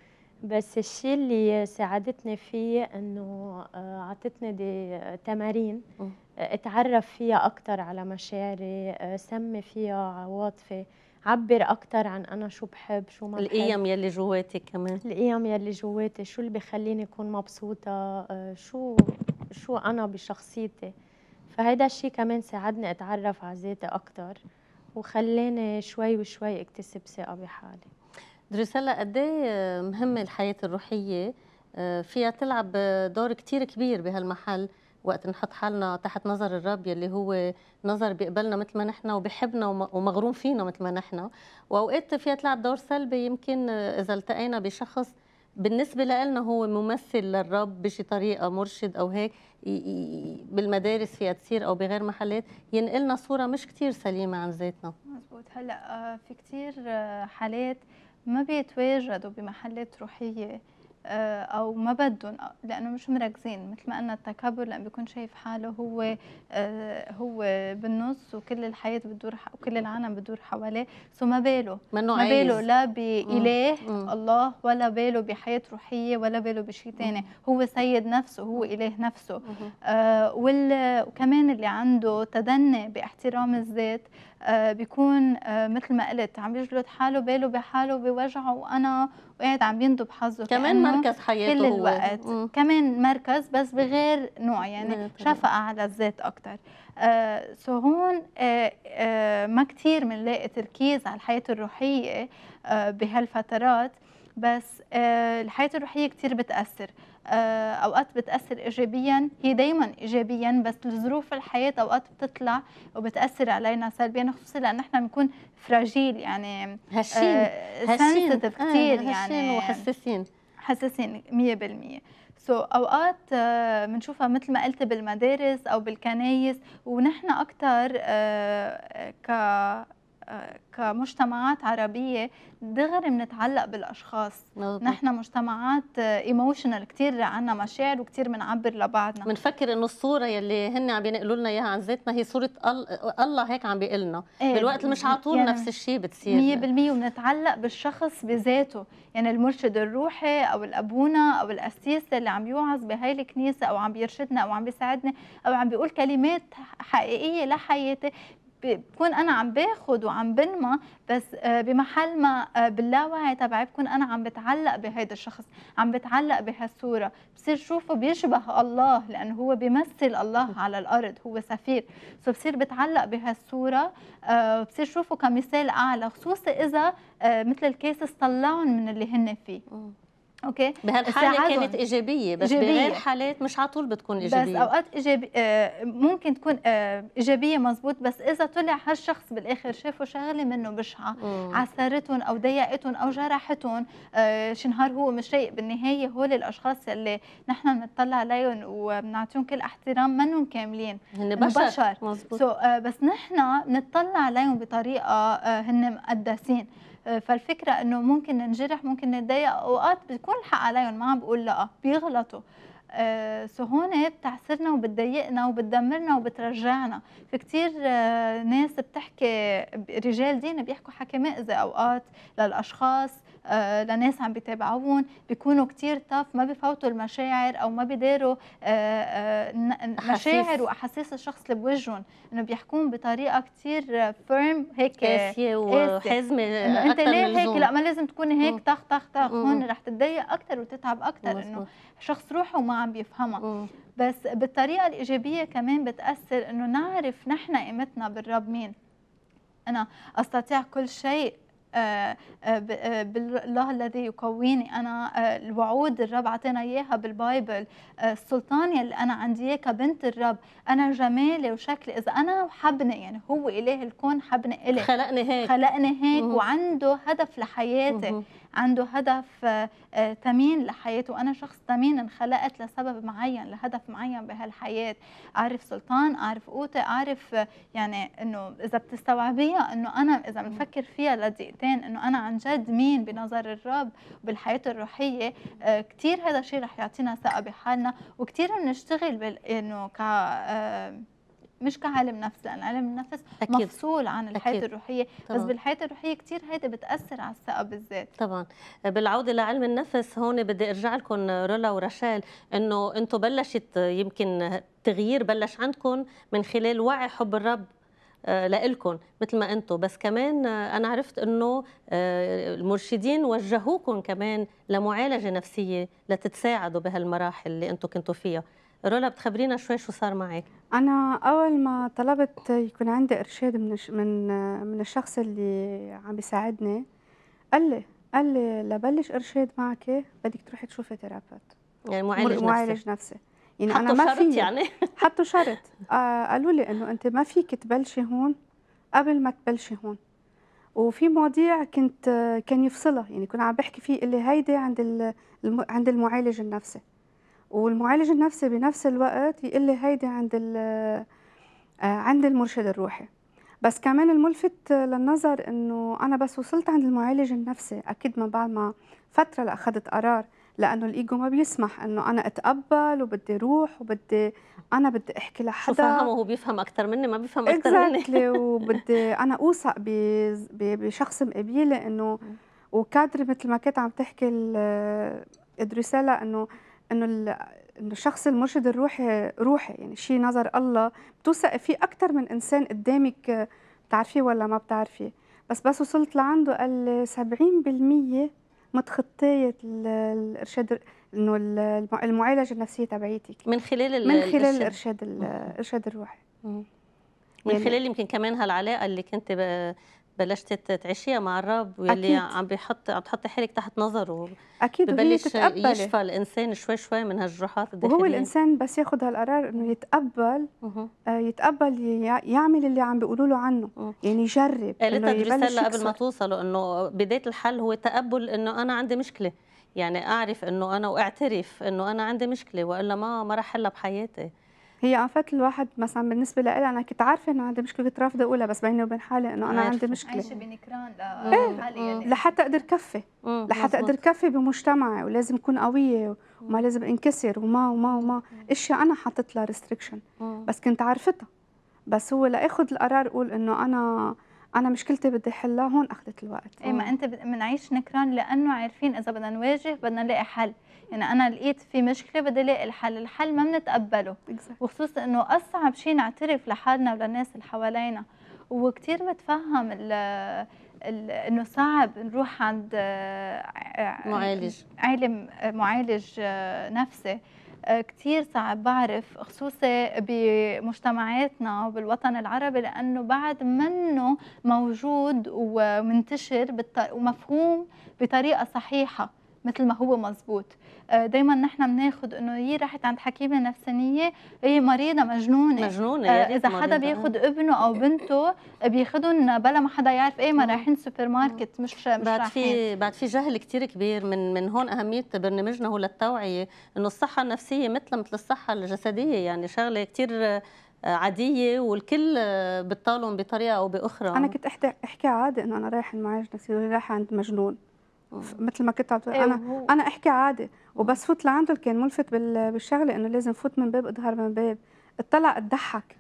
بس الشيء اللي ساعدتني فيه إنه آه، عطتني des تمارين. آه، أتعرف فيها أكثر على مشاعري آه، سمي فيها عواطفي. عبر أكثر عن أنا شو بحب شو ما بحب. القيم يلي جواتي كمان. القيم يلي جواتي شو اللي بخليني أكون مبسوطة آه، شو شو أنا بشخصيتي. فهيدا الشيء كمان ساعدني أتعرف على ذاتي أكثر وخلاني شوي وشوي أكتسب ثقة بحالي. دروسيلا قد إيه مهمة الحياة الروحية؟ آه، فيها تلعب دور كتير كبير بهالمحل. وقت نحط حالنا تحت نظر الرب يلي هو نظر بيقبلنا مثل ما نحن وبيحبنا وم- ومغروم فينا مثل ما نحن. وأوقات فيها تلعب دور سلبي يمكن إذا التقينا بشخص بالنسبة لنا هو ممثل للرب بشي طريقة مرشد أو هيك بالمدارس فيها تصير أو بغير محلات ينقلنا صورة مش كتير سليمة عن ذاتنا. مزبوط هلأ آه، في كتير آه، حالات ما بيتواجدوا بمحلات روحية. أو ما بدهم لأنه مش مركزين. مثل ما قلنا التكبر لأنه بيكون شايف حاله هو آه، هو بالنص وكل الحياة بتدور وكل العالم بتدور حواليه. سو ما باله. ما باله لا بإله مم. الله ولا باله بحياة روحية ولا باله بشيء تاني. هو سيد نفسه هو إله نفسه. آه وال- وكمان اللي عنده تدني باحترام الذات آه بيكون آه مثل ما قلت عم يجلد حاله باله بحاله بوجعه وأنا وقاعد عم يندب حظه كمان مركز حياته كل هو. الوقت مم. كمان مركز بس بغير نوع يعني. شفقة على الذات أكتر آه سو هون آه آه ما كتير بنلاقي تركيز على الحياة الروحية آه بهالفترات بس آه الحياة الروحية كتير آه أوقات بتأثر إيجابيا. هي دايما إيجابيا بس الظروف الحياة أوقات بتطلع وبتأثر علينا سلبيا خصوصا لأن نحن بنكون fragile يعني هشين هشين sensitive كتير آه، يعني هشين وحساسين. حساسين 100% so so, أوقات آه، بنشوفها مثل ما قلت بالمدارس أو بالكنايس ونحن أكثر ك آه، كمجتمعات عربية دغري بنتعلق بالأشخاص. مظبوط. نحن مجتمعات emotional كتير عنا مشاعر وكتير بنعبر لبعضنا. بنفكر إنه الصورة يلي هن عم ينقلوا لنا إياها عن ذاتنا هي صورة أل- الله هيك عم بيقول لنا إيه، بالوقت اللي مش على طول يعني نفس الشيء بتصير. بالمية وبنتعلق بالشخص بذاته. يعني المرشد الروحي أو الأبونا أو القسيس اللي عم يوعظ بهاي الكنيسة أو عم بيرشدنا أو عم بيساعدنا أو عم بيقول كلمات حقيقية لحياتي بكون أنا عم باخد وعم بنمى بس آه، بمحل ما آه، باللاوعي تبعي بكون أنا عم بتعلق بهيدا الشخص عم بتعلق بهالصورة. بصير شوفه بيشبه الله لأنه هو بيمثل الله على الأرض هو سفير. so بصير بتعلق بهالصورة آه، بصير شوفه كمثال أعلى خصوصا إذا مثل ال cases طلعهم من اللي هن فيه. أوكي بهالحالة. كانت إيجابية بس إيجابية. بغير حالات مش على طول بتكون بس إيجابية أوقات ايجابي آه، ممكن تكون آه، إيجابية مزبوط بس إذا طلع هالشخص بالآخر شافوا شغلة منه بشعة. عثرتهم أو ضايقتهم أو جرحتهم آه، شي نهار هو مش رايق بالنهاية هول الأشخاص اللي نحن بنطلع عليهم وبنعطيهم كل احترام منهم كاملين هن بشر, بشر. مزبوط so آه، بس نحن بنطلع عليهم بطريقة آه، هن مقدسين فالفكرة إنه ممكن ننجرح ممكن نتضايق. أوقات بيكون الحق عليهم ما عم بقول لأ بيغلطوا. آه، so هون بتعثرنا وبتضايقنا وبتدمرنا وبترجعنا. في كتير آه، ناس بتحكي رجال دين بيحكوا حكي مأذي أوقات للأشخاص. آه، لناس عم بيتابعون بيكونوا كتير طاف ما بفوتوا المشاعر أو ما بيداروا آه، آه،. مشاعر وأحاسيس الشخص اللي بوجههم إنه بيحكون بطريقة كتير فيرم هيك قاسية وحازمه إنه أنت ليه من هيك. لا ما لازم تكوني مم. هيك طخ طخ طخ. هون رح تتضايق أكثر وتتعب أكثر إنه. شخص روحه وما عم بيفهمها. بس بالطريقة الإيجابية كمان بتأثر إنه نعرف نحن قيمتنا بالرب مين أنا أستطيع كل شيء آه، آه، آه، بالله الذي يقويني. أنا آه، الوعود الرب عطينا إياها بالبايبل. آه، السلطان يلي أنا عندي اياه كبنت الرب. أنا جمالي وشكلي. إذا أنا حبني يعني هو اله الكون حبني إلي. خلقني هيك. خلقني هيك. وعنده هدف لحياتي. مهم. عنده هدف آه، آه، ثمين لحياته. وأنا شخص ثمين انخلقت لسبب معين لهدف معين بهالحياة. أعرف سلطان أعرف قوتي أعرف آه، يعني إنه إذا بتستوعبيها إنه أنا إذا بنفكر فيها لدقيقتين إنه أنا عن جد مين بنظر الرب وبالحياة الروحية. آه، كتير هذا الشيء رح يعطينا ثقة بحالنا وكتير بنشتغل بال إنه ك آه، مش كعلم نفس لأن علم النفس أكيد. مفصول عن الحياة أكيد. الروحية بس طبعاً. بالحياة الروحية كتير هيدا بتأثر على الثقة بالذات طبعا بالعودة لعلم النفس هون بدي أرجع لكم رولا ورشال إنه أنتم بلشت يمكن تغيير بلش عندكم من خلال وعي حب الرب آه، لإلكم مثل ما أنتم بس كمان آه، أنا عرفت إنه آه، المرشدين وجهوكم كمان لمعالجة نفسية لتتساعدوا بهالمراحل اللي أنتم كنتوا فيها رولا بتخبرينا شوي شو صار معك. أنا أول ما طلبت يكون عندي إرشاد من من من الشخص اللي عم بيساعدني قال لي قال لي لبلش إرشاد معك بدك تروحي تشوفي therapist. يعني معالج نفسي معالج نفسي. يعني حطوا ما شرط في يعني؟ حطوا شرط. آه قالوا لي إنه أنت ما فيك تبلشي هون قبل ما تبلشي هون. وفي مواضيع كنت كان يفصلها. يعني كنا عم بحكي فيه اللي هيدي عند عند المعالج النفسي. والمعالج النفسي بنفس الوقت يقول لي هيدي عند ال- آه، عند المرشد الروحي. بس كمان الملفت للنظر إنه أنا بس وصلت عند المعالج النفسي أكيد ما بعد ما فترة لاخذت قرار لأنه الإيجو ما بيسمح إنه أنا أتقبل وبدي أروح وبدي أنا بدي أحكي شو لحدا فهمه؟ هو بيفهم أكثر مني ما بيفهم أكثر مني. اكزاكتلي وبدي أنا أوثق بشخص مقابيلي إنه وكادر مثل ما كنت عم تحكي ال- إدريسيلا إنه إنه إنه الشخص المرشد الروحي روحي يعني شيء نظر الله بتوثقي فيه أكثر من إنسان قدامك بتعرفيه ولا ما بتعرفيه بس بس وصلت لعنده قال لي 70% متخطية ال- الإرشاد إنه ال- المعالجة النفسية تبعيتك من خلال ال- من خلال. الإرشاد ال- الإرشاد الروحي. من يعني- خلال يمكن كمان هالعلاقة اللي كنت بلشت تعيشيها مع الرب واللي. عم بيحط عم تحطي حالك تحت نظره أكيد ببلش يشفى الإنسان شوي شوي من هالجروحات الداخلية وهو الإنسان بس ياخذ هالقرار إنه يتقبل. آه، يتقبل يع- يعمل اللي عم بيقولوا له عنه مم. يعني يجرب قالتها دريسيلا قبل ما. توصلوا إنه بداية الحل هو تقبل إنه أنا عندي مشكلة يعني أعرف إنه أنا وأعترف إنه أنا عندي مشكلة والا ما ما رح حلها بحياتي هي عفت الواحد مثلا بالنسبة لي أنا كنت عارفة إنه عندي مشكلة كنت رافضة اقولها بس بيني وبين حالي إنه أنا. عندي مشكلة عايشة بنكران إيه. لحالي مم. يعني لحتى أقدر كفي لحتى أقدر. كفي بمجتمعي ولازم أكون قوية وما لازم انكسر وما وما وما إشياء أنا حطيت لها ريستريكشن. بس كنت عارفتها بس هو لأخذ القرار أقول إنه أنا أنا مشكلتي بدي حلها هون أخذت الوقت. إيه ما أنت بنعيش نكران لأنه عارفين إذا بدنا نواجه بدنا نلاقي حل. يعني أنا لقيت في مشكلة بدي ألاقي الحل الحل ما بنتقبله. Exactly. وخصوصا إنه أصعب شيء نعترف لحالنا وللناس اللي حوالينا. وكثير بتفهم ال ال- إنه صعب نروح عند آه، معالج. عالم معالج آه، نفسي. آه، كتير صعب. بعرف خصوصي بمجتمعاتنا وبالوطن العربي لأنه بعد منه موجود ومنتشر ومفهوم بطريقة صحيحة. مثل ما هو مزبوط دائما نحن بناخد إنه هي راحت عند حكيمة نفسانية هي مريضة مجنونة. مجنونة آه، إذا حدا. بياخد ابنه أو بنته بياخدهم بلا ما حدا يعرف إيه ما مم. رايحين سوبر ماركت مش مش بعد في بعد في جهل كتير كبير من من هون أهمية برنامجنا هو للتوعية إنه الصحة النفسية مثل مثل الصحة الجسدية يعني شغلة كتير آه، عادية والكل آه، بتطالهم بطريقة أو بأخرى. أنا كنت احكي أحكي عادي إنه أنا رايح المعالج نفسي رايحة عند مجنون. مثل ما كنت عم تقول إيه أنا أنا أحكي عادي. وبس فوت لعنده كان ملفت بال- بالشغلة إنه لازم فوت من باب اظهر من باب. اطلع اتضحك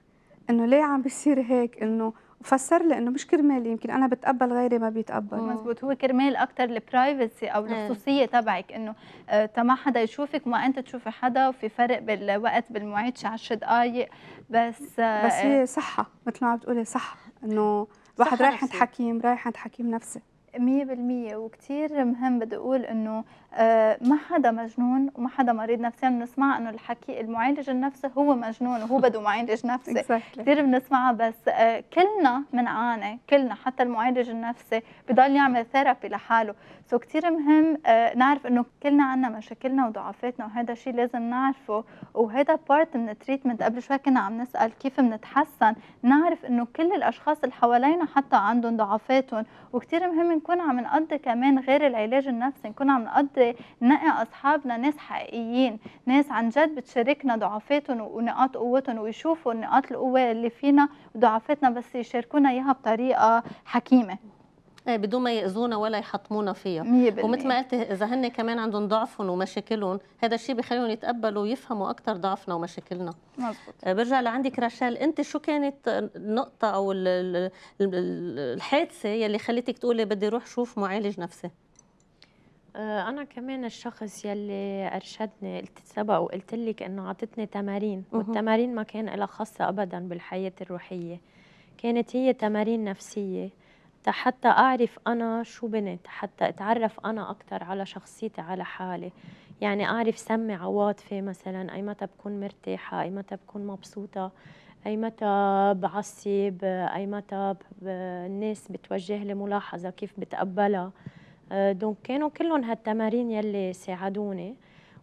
إنه ليه عم بيصير هيك؟ إنه وفسر لي إنه مش كرمالي يمكن أنا بتقبل غيري ما بيتقبل. مزبوط. هو كرمال أكثر البرايفسي أو إيه. الخصوصية تبعك إنه آه، تا ما حدا يشوفك وما أنت تشوفي حدا وفي فرق بالوقت بالمعيشه 10 دقائق بس آه، بس هي صحة مثل ما عم بتقولي صح إنه صحة رايح عند. حكيم رايح عند حكيم نفسي مية بالمية. وكتير مهم بدي أقول إنه آه، ما حدا مجنون وما حدا مريض نفسيا. بنسمع إنه الحكي المعالج النفسي هو مجنون وهو بده معالج نفسي. كثير بنسمعها بس آه، كلنا بنعاني كلنا حتى المعالج النفسي بضل يعمل therapy لحاله. so كثير مهم آه، نعرف إنه كلنا عنا مشاكلنا وضعفاتنا وهذا شيء لازم نعرفه. وهذا part من ال treatment قبل شوي كنا عم نسأل كيف بنتحسن. نعرف إنه كل الأشخاص اللي حوالينا حتى عندهم ضعفاتهم. وكثير مهم نكون عم نقضي كمان غير العلاج النفسي نكون عم نقضي نقي أصحابنا ناس حقيقيين ناس عن جد بتشاركنا ضعفاتهم ونقاط قوتهم ويشوفوا نقاط القوة اللي فينا وضعفاتنا بس يشاركونا إياها بطريقة حكيمة. بدون ما يأذونا ولا يحطمونا فيها 100% ومثل ما قلت إذا هن كمان عندهم ضعفهم ومشاكلهم هذا الشيء بخليهم يتقبلوا ويفهموا أكثر ضعفنا ومشاكلنا. مزبوط آه، برجع لعندك راشال أنت شو كانت النقطة أو ال- ال- ال- الحادثة يلي خليتك تقولي بدي أروح شوف معالج نفسي؟ آه، أنا كمان الشخص يلي أرشدني قلت سبق وقلت لك إنه عطتني تمارين. والتمارين ما كان لها خاصة أبدا بالحياة الروحية. كانت هي تمارين نفسية. حتى أعرف أنا شو بنت حتى أتعرف أنا أكثر على شخصيتي على حالي. يعني أعرف سمي عواطفي مثلا أي متى بكون مرتاحة أي متى بكون مبسوطة أي متى بعصب أي متى الناس بتوجه لي ملاحظة كيف بتقبلها. آه، دونك كانوا كلهم هالتمارين يلي ساعدوني.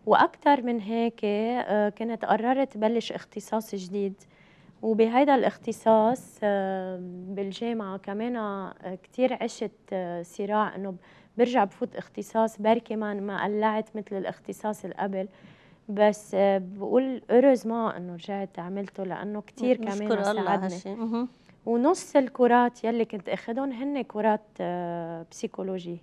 وأكثر من هيك آه، كنت قررت بلش اختصاص جديد. وبهيدا الاختصاص آه، بالجامعة كمان كتير عشت صراع إنه برجع بفوت اختصاص بركي ما ما قلعت مثل الاختصاص اللي قبل. بس بقول ما إنه رجعت عملته لإنه كثير كمان ساعدني. ونص ال cours ات يلي كنت اخذهم هن cours ات psychologie.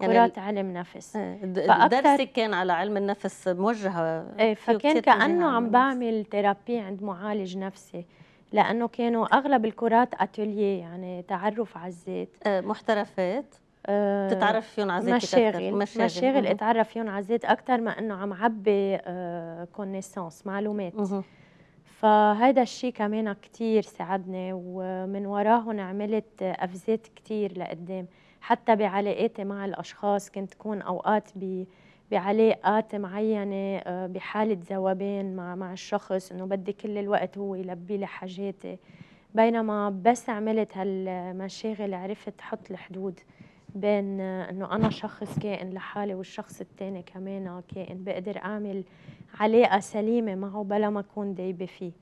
يعني cours ات علم نفس. إيه، درسك كان على علم النفس موجهة إيه فكان كأنه عم بعمل thérapie عند معالج نفسي لأنه كانوا أغلب ال cours ات ateliers يعني تعرف على الذات إيه، محترفات. أه تتعرف فيهم على ذاتك مشاغل. مشاغل, مشاغل اتعرف فيهم على الذات أكثر ما إنه عم عبي أه connaissances معلومات. مه. فهذا الشيء كمان كثير ساعدني ومن وراهم عملت افزات كثير لقدام. حتى بعلاقاتي مع الأشخاص كنت كون أوقات ب بعلاقات معينة آه، بحالة ذوبان مع مع الشخص إنه بدي كل الوقت هو يلبي لي حاجاتي. بينما بس عملت هالمشاغل عرفت أحط الحدود بين آه، إنه أنا شخص كائن لحالي والشخص الثاني كمان كائن. بقدر أعمل علاقة سليمة معه بلا ما أكون دايبة فيه.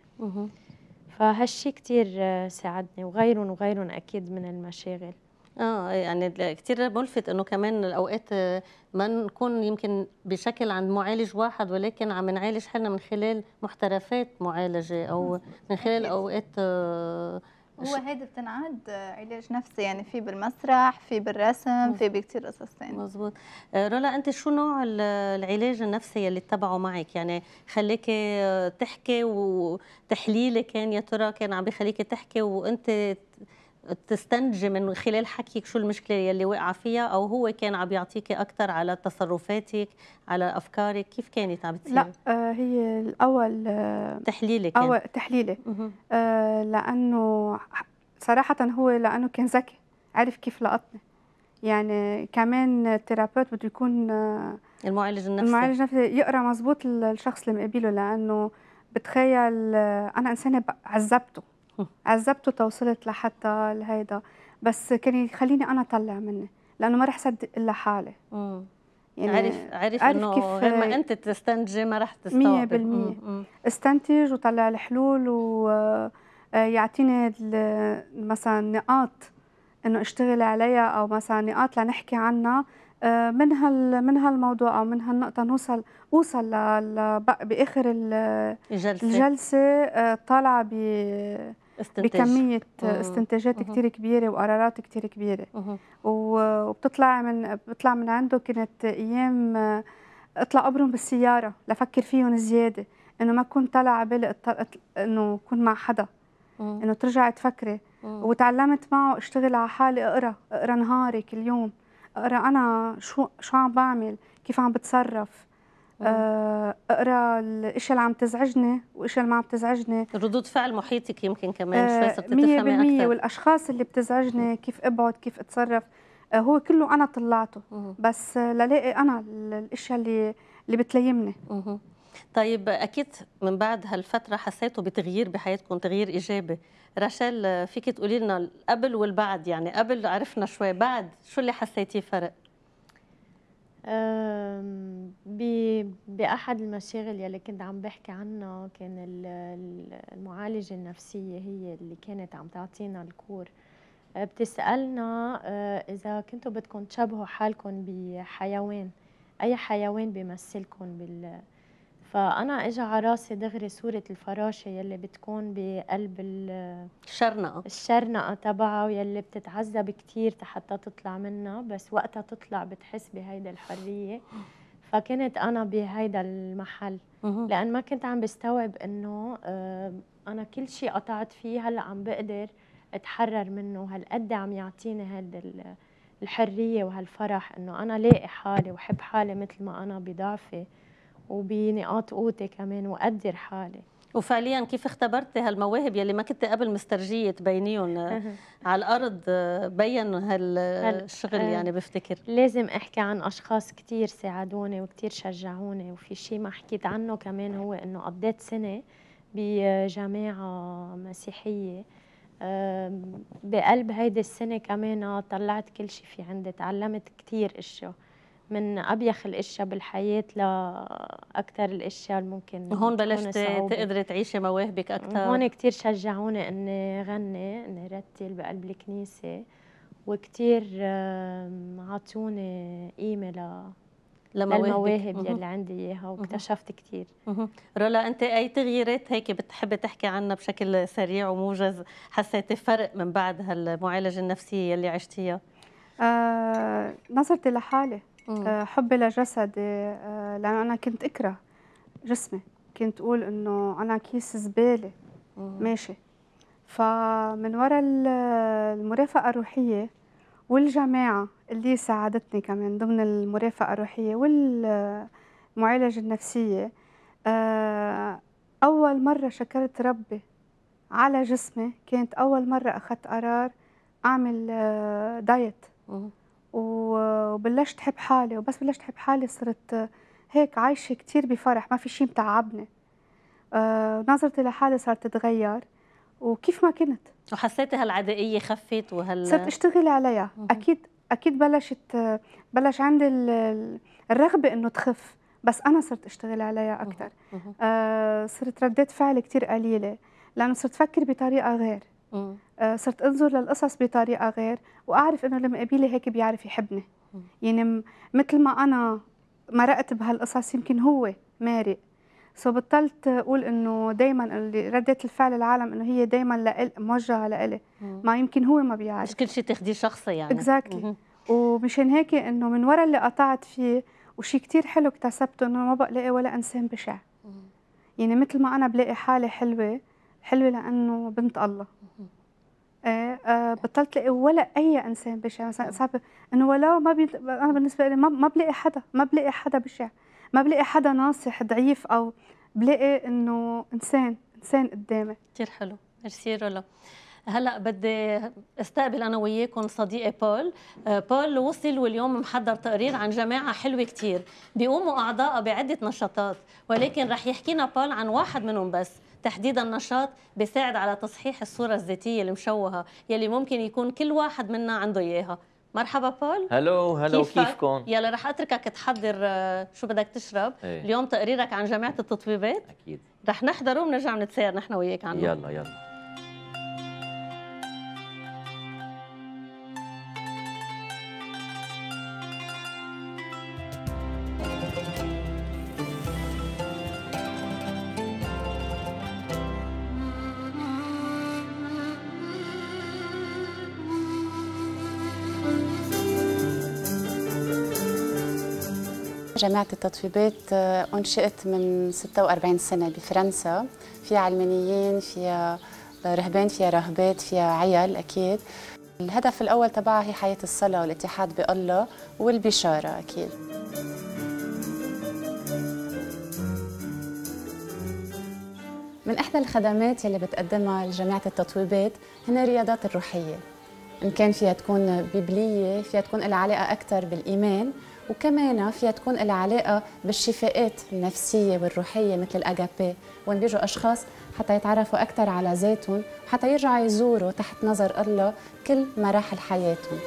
فهالشي كتير آه، ساعدني وغيرهم وغيرهم أكيد من المشاغل. آه يعني كثير ملفت إنه كمان الأوقات آه، ما نكون يمكن بشكل عند معالج واحد ولكن عم نعالج حالنا من خلال محترفات معالجة أو من خلال أوقات آه، هو هيدا بتنعاد علاج نفسي يعني في بالمسرح في بالرسم في بكثير قصص ثانية مزبوط آه، رولا أنت شو نوع العلاج النفسي اللي اتبعه معك؟ يعني خليكي تحكي وتحليلي كان يا ترى كان عم بخليكي تحكي وأنت تستنتجي من خلال حكيك شو المشكلة يلي وقع فيها أو هو كان عم يعطيكي أكثر على تصرفاتك على أفكارك؟ كيف كانت عم بتصير؟ لا آه هي الأول آه تحليلي كان. أول تحليلي. آه لأنه صراحة هو لأنه كان ذكي عرف كيف لقطني. يعني كمان الثيرابيوت بده يكون المعالج النفسي. المعالج النفسي يقرأ مزبوط الشخص اللي مقابله لأنه بتخيل أنا إنسانة عذبته. عذبته توصلت لحتى لهيدا. بس كان يخليني أنا أطلع مني لأنه ما رح صدق إلا حالي. يعني عرف عرف, عرف إنه غير ما أنت تستنتجي ما رح تستوعب. 100% استنتج وطلع الحلول ويعطيني آه، مثلا نقاط إنه اشتغل عليها أو مثلا نقاط لنحكي عنها. آه، من هال من هالموضوع أو من هالنقطة نوصل اوصل ل بأخر الجلسة, الجلسة آه، طالعه ب بكمية استنتاجات كثير كبيرة وقرارات كثير كبيرة. وبتطلع من بطلع من عنده كانت أيام اطلع أبرم بالسيارة لفكر فيهم زيادة إنه ما كنت طالع على بالي إنه كون مع حدا إنه ترجعي تفكري. وتعلمت معه أشتغل على حالي أقرأ أقرأ نهاري كل يوم أقرأ أنا شو شو عم بعمل كيف عم بتصرف. آه، أقرأ الاشياء اللي عم تزعجني والاشياء اللي ما عم تزعجني. ردود فعل محيطك يمكن كمان شوي صرت تفهمي أكثر والأشخاص اللي بتزعجني كيف ابعد كيف أتصرف آه، هو كله أنا طلعته. بس للاقي أنا الاشياء اللي اللي بتليمني. طيب أكيد من بعد هالفترة حسيتوا بتغيير بحياتكم تغيير إيجابي. رشال فيك تقولي لنا قبل والبعد يعني قبل عرفنا شوي بعد شو اللي حسيتيه فرق؟ بأحد المشاغل يلي كنت عم بحكي عنها كان المعالجة النفسية هي اللي كانت عم تعطينا الكور. أه، بتسألنا أه، إذا كنتوا بدكم تشبهوا حالكم بحيوان أي حيوان بيمثلكم بال فأنا اجى على راسي دغري صورة الفراشة يلي بتكون بقلب الشرنقة. الشرنقة تبعها ويلي بتتعذب كثير حتى تطلع منها بس وقتها تطلع بتحس بهيدا الحرية. فكنت أنا بهيدا المحل. لأن ما كنت عم بستوعب إنه آه، أنا كل شيء قطعت فيه هلأ عم بقدر أتحرر منه. هالقد عم يعطيني هذا الحرية وهالفرح إنه أنا لاقي حالي وحب حالي مثل ما أنا بضعفي. وبنقاط قوتي كمان وقدر حالي. وفعليا كيف اختبرتي هالمواهب يلي ما كنت قبل مسترجية تبينيهم على الأرض بين هالشغل يعني بفتكر. لازم أحكي عن أشخاص كثير ساعدوني وكثير شجعوني وفي شيء ما حكيت عنه كمان هو إنه قضيت سنة بجامعة مسيحية. بقلب هيدي السنة كمان طلعت كل شيء في عندي تعلمت كثير إشياء. من أبيخ الأشياء بالحياة لاكثر الأشياء اللي ممكن هون بلشت تقدري تعيشي مواهبك أكثر هون كثير شجعوني إني غني إني رتل بقلب الكنيسة وكثير عطوني قيمه ل للمواهب يلي عندي إياها واكتشفت كثير رولا أنت أي تغييرات هيك بتحبي تحكي عنها بشكل سريع وموجز؟ حسيتي فرق من بعد هالمعالجة النفسية يلي عشتيها؟ آه نظرتي لحالي. آه حبي لجسدي آه لأنه أنا كنت أكره جسمي. كنت أقول إنه أنا كيس زبالة. ماشي. فمن وراء المرافقة الروحية والجماعة اللي ساعدتني كمان ضمن المرافقة الروحية والمعالجة النفسية آه أول مرة شكرت ربي على جسمي كانت أول مرة أخذت قرار أعمل آه دايت. وبلشت أحب حالي وبس بلشت أحب حالي صرت هيك عايشة كثير بفرح ما في شيء متعبني. آه نظرتي لحالي صارت تتغير وكيف ما كنت. وحسيتي هالعدائية خفت وهال صرت أشتغل عليها. أكيد أكيد بلشت بلش عندي الرغبة إنه تخف بس أنا صرت أشتغل عليها أكثر آه صرت ردات فعل كثير قليلة لأنه صرت أفكر بطريقة غير. صرت أنظر للقصص بطريقة غير وأعرف إنه لما قبيلي هيك بيعرف يحبني. يعني مثل ما أنا مرقت بهالقصص يمكن هو مارق. سو بطلت أقول إنه دائما ردة الفعل العالم إنه هي دائما موجهة لإلي. ما يمكن هو ما بيعرف. مش كل شيء تاخذيه شخصي يعني. exactly ومشان هيك إنه من وراء اللي قطعت فيه وشيء كثير حلو اكتسبته إنه ما بلاقي ولا انسان بشع يعني مثل ما أنا بلاقي حالي حلوة حلوة لأنه بنت الله. إيه آه بطلت لاقي ولا أي إنسان بشع مثلا صعب إنه ولا ما بي... أنا بالنسبة لي ما, ما بلاقي حدا ما بلاقي حدا بشع ما بلاقي حدا ناصح ضعيف أو بلاقي إنه إنسان إنسان قدامي. كثير حلو. ميرسي رولا. هلأ بدي استقبل أنا وياكم صديقي بول. آه، بول وصل واليوم محضر تقرير عن جماعة حلوة كثير بيقوموا اعضائها بعدة نشاطات ولكن رح يحكينا بول عن واحد منهم بس. تحديدا نشاط بيساعد على تصحيح الصورة الذاتية المشوهه يلي ممكن يكون كل واحد منا عنده إياها. مرحبا بول. hello hello كيفك؟ كيفكم؟ يلا رح أتركك تحضر آه، شو بدك تشرب. إيه؟ اليوم تقريرك عن جماعة التطويبات. أكيد. رح نحضره ونرجع نتساير نحن وياك عنه. يلا يلا. جامعة التطبيبات آه، أنشئت من 46 سنة بفرنسا. فيها علمانيين فيها رهبان فيها راهبات فيها عيال أكيد. الهدف الأول تبعها هي حياة الصلاة والاتحاد بالله والبشارة أكيد. من إحدى الخدمات اللي بتقدمها جامعة التطويبات هن الرياضات الروحية. إن كان فيها تكون بيبلية فيها تكون لها علاقة أكثر بالإيمان وكمان فيها تكون لها علاقة بالشفاءات النفسية والروحية مثل الأجابي وين بيجوا أشخاص حتى يتعرفوا أكثر على ذاتهم وحتى يرجعوا يزوروا تحت نظر الله كل مراحل حياتهم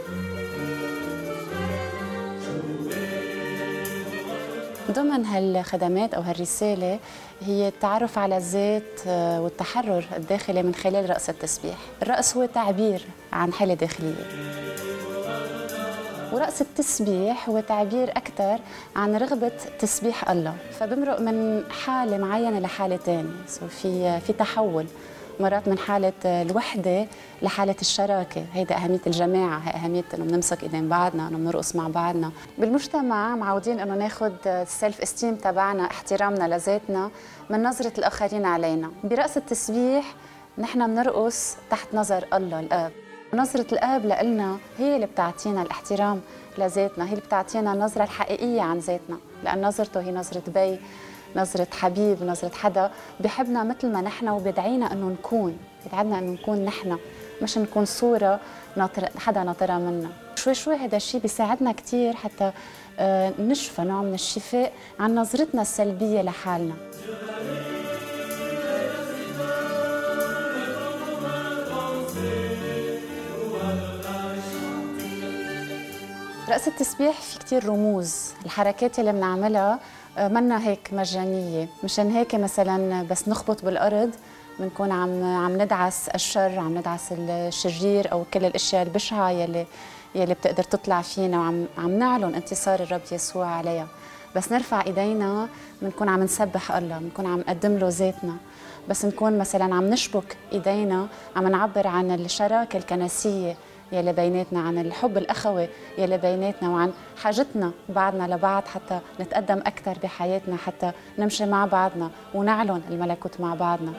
ضمن هالخدمات أو هالرسالة هي التعرف على الذات آه، والتحرر الداخلي من خلال رقص التسبيح، الرقص هو تعبير عن حالة داخلية. ورقص التسبيح هو تعبير أكثر عن رغبة تسبيح الله. فبمرق من حالة معينة لحالة ثانية في في تحول. مرات من حالة الوحدة لحالة الشراكة. هيدا أهمية الجماعة هي أهمية إنه بنمسك إيدين بعضنا إنه بنرقص مع بعضنا. بالمجتمع معودين إنه ناخذ السيلف استيم تبعنا احترامنا لذاتنا من نظرة الآخرين علينا. برقص التسبيح نحن بنرقص تحت نظر الله الآب. نظرة الآب لنا هي اللي بتعطينا الاحترام لذاتنا هي اللي بتعطينا النظرة الحقيقية عن ذاتنا لأن نظرته هي نظرة بي نظرة حبيب نظرة حدا. بحبنا مثل ما نحن وبيدعينا إنه نكون بيدعينا إنه نكون نحن مش نكون صورة ناطر حدا ناطرها منا. شوي شوي هذا الشيء بيساعدنا كثير حتى آه، نشفى نوع من الشفاء عن نظرتنا السلبية لحالنا. رقص التسبيح في كتير رموز الحركات اللي بنعملها آه، منا هيك مجانية. مشان هيك مثلا بس نخبط بالأرض بنكون عم عم ندعس الشر عم ندعس الشرير أو كل الأشياء البشعة يلي يلي بتقدر تطلع فينا وعم عم نعلن انتصار الرب يسوع عليها. بس نرفع إيدينا بنكون عم نسبح الله بنكون عم نقدم له ذاتنا. بس نكون مثلا عم نشبك إيدينا عم نعبر عن الشراكة الكنسية يلي بيناتنا عن الحب الاخوي يلي بيناتنا وعن حاجتنا بعضنا لبعض حتى نتقدم أكثر بحياتنا حتى نمشي مع بعضنا ونعلن الملكوت مع بعضنا.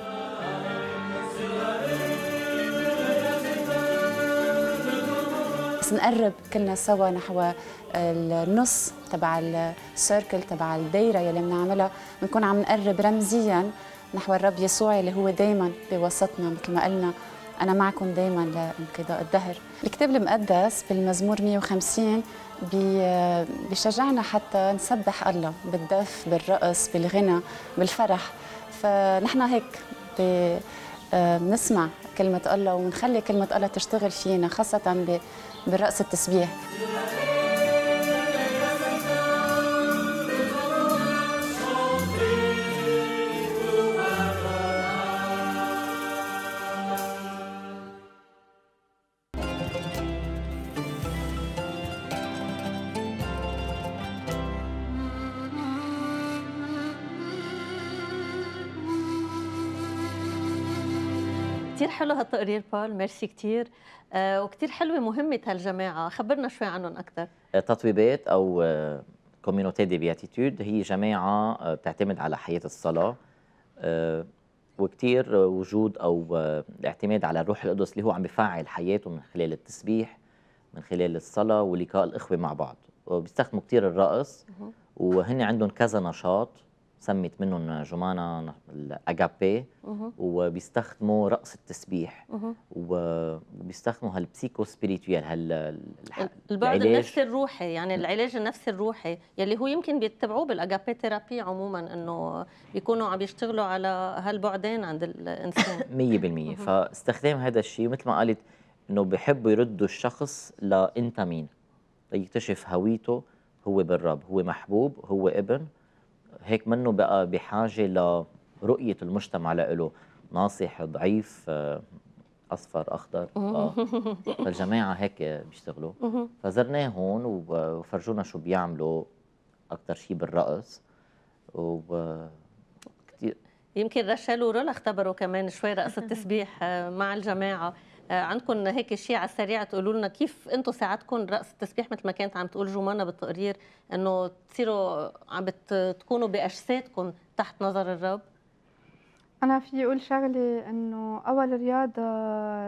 بس نقرب كلنا سوا نحو النص تبع السيركل تبع الدايرة يلي بنعملها بنكون عم نقرب رمزيا نحو الرب يسوع اللي هو دائما بوسطنا مثل ما قلنا. أنا معكم دائما لانقضاء الدهر. الكتاب المقدس بالمزمور 150 بيشجعنا حتى نسبح الله بالدف بالرقص بالغنى بالفرح. فنحن هيك بنسمع كلمة الله ونخلي كلمة الله تشتغل فينا خاصة بالرقص التسبيح. حلو هالتقرير بول. ميرسي كثير آه وكثير حلوة مهمة هالجماعة. خبرنا شوي عنهم أكثر تطويبات أو communauté des béatitudes هي جماعة آه، بتعتمد على حياة الصلاة. آه، وكثير وجود أو آه، الاعتماد على الروح القدس اللي هو عم بفعل حياته من خلال التسبيح من خلال الصلاة ولقاء الإخوة مع بعض. وبيستخدموا كثير الرقص. وهن عندهم كذا نشاط. سمت منهم جمانة ال agapè وبيستخدموا رقص التسبيح. وبيستخدموا هال psycho spirituel هال البعد النفسي الروحي يعني العلاج النفسي الروحي يلي هو يمكن بيتبعوه بال agapè thérapie عموما إنه بيكونوا عم يشتغلوا على هالبعدين عند الإنسان. 100% فاستخدام هذا الشيء مثل ما قالت إنه بحبوا يردوا الشخص لانت مين ليكتشف هويته هو بالرب هو محبوب هو ابن هيك منه بقى بحاجة لرؤية المجتمع له ناصح ضعيف آه، أصفر أخضر. آه. فالجماعة هيك بيشتغلوا. فزرناه هون وفرجونا شو بيعملوا أكثر شيء بالرقص و يمكن رشال ورولا اختبروا كمان شوي رقص التسبيح آه، مع الجماعة. عندكم هيك شيء على السريع تقولوا لنا كيف أنتم ساعدكم رقص التسبيح مثل ما كانت عم تقول جمانة بالتقرير إنه تصيروا عم بتكونوا بأجسادكم تحت نظر الرب؟ أنا في أقول شغلة إنه أول رياضة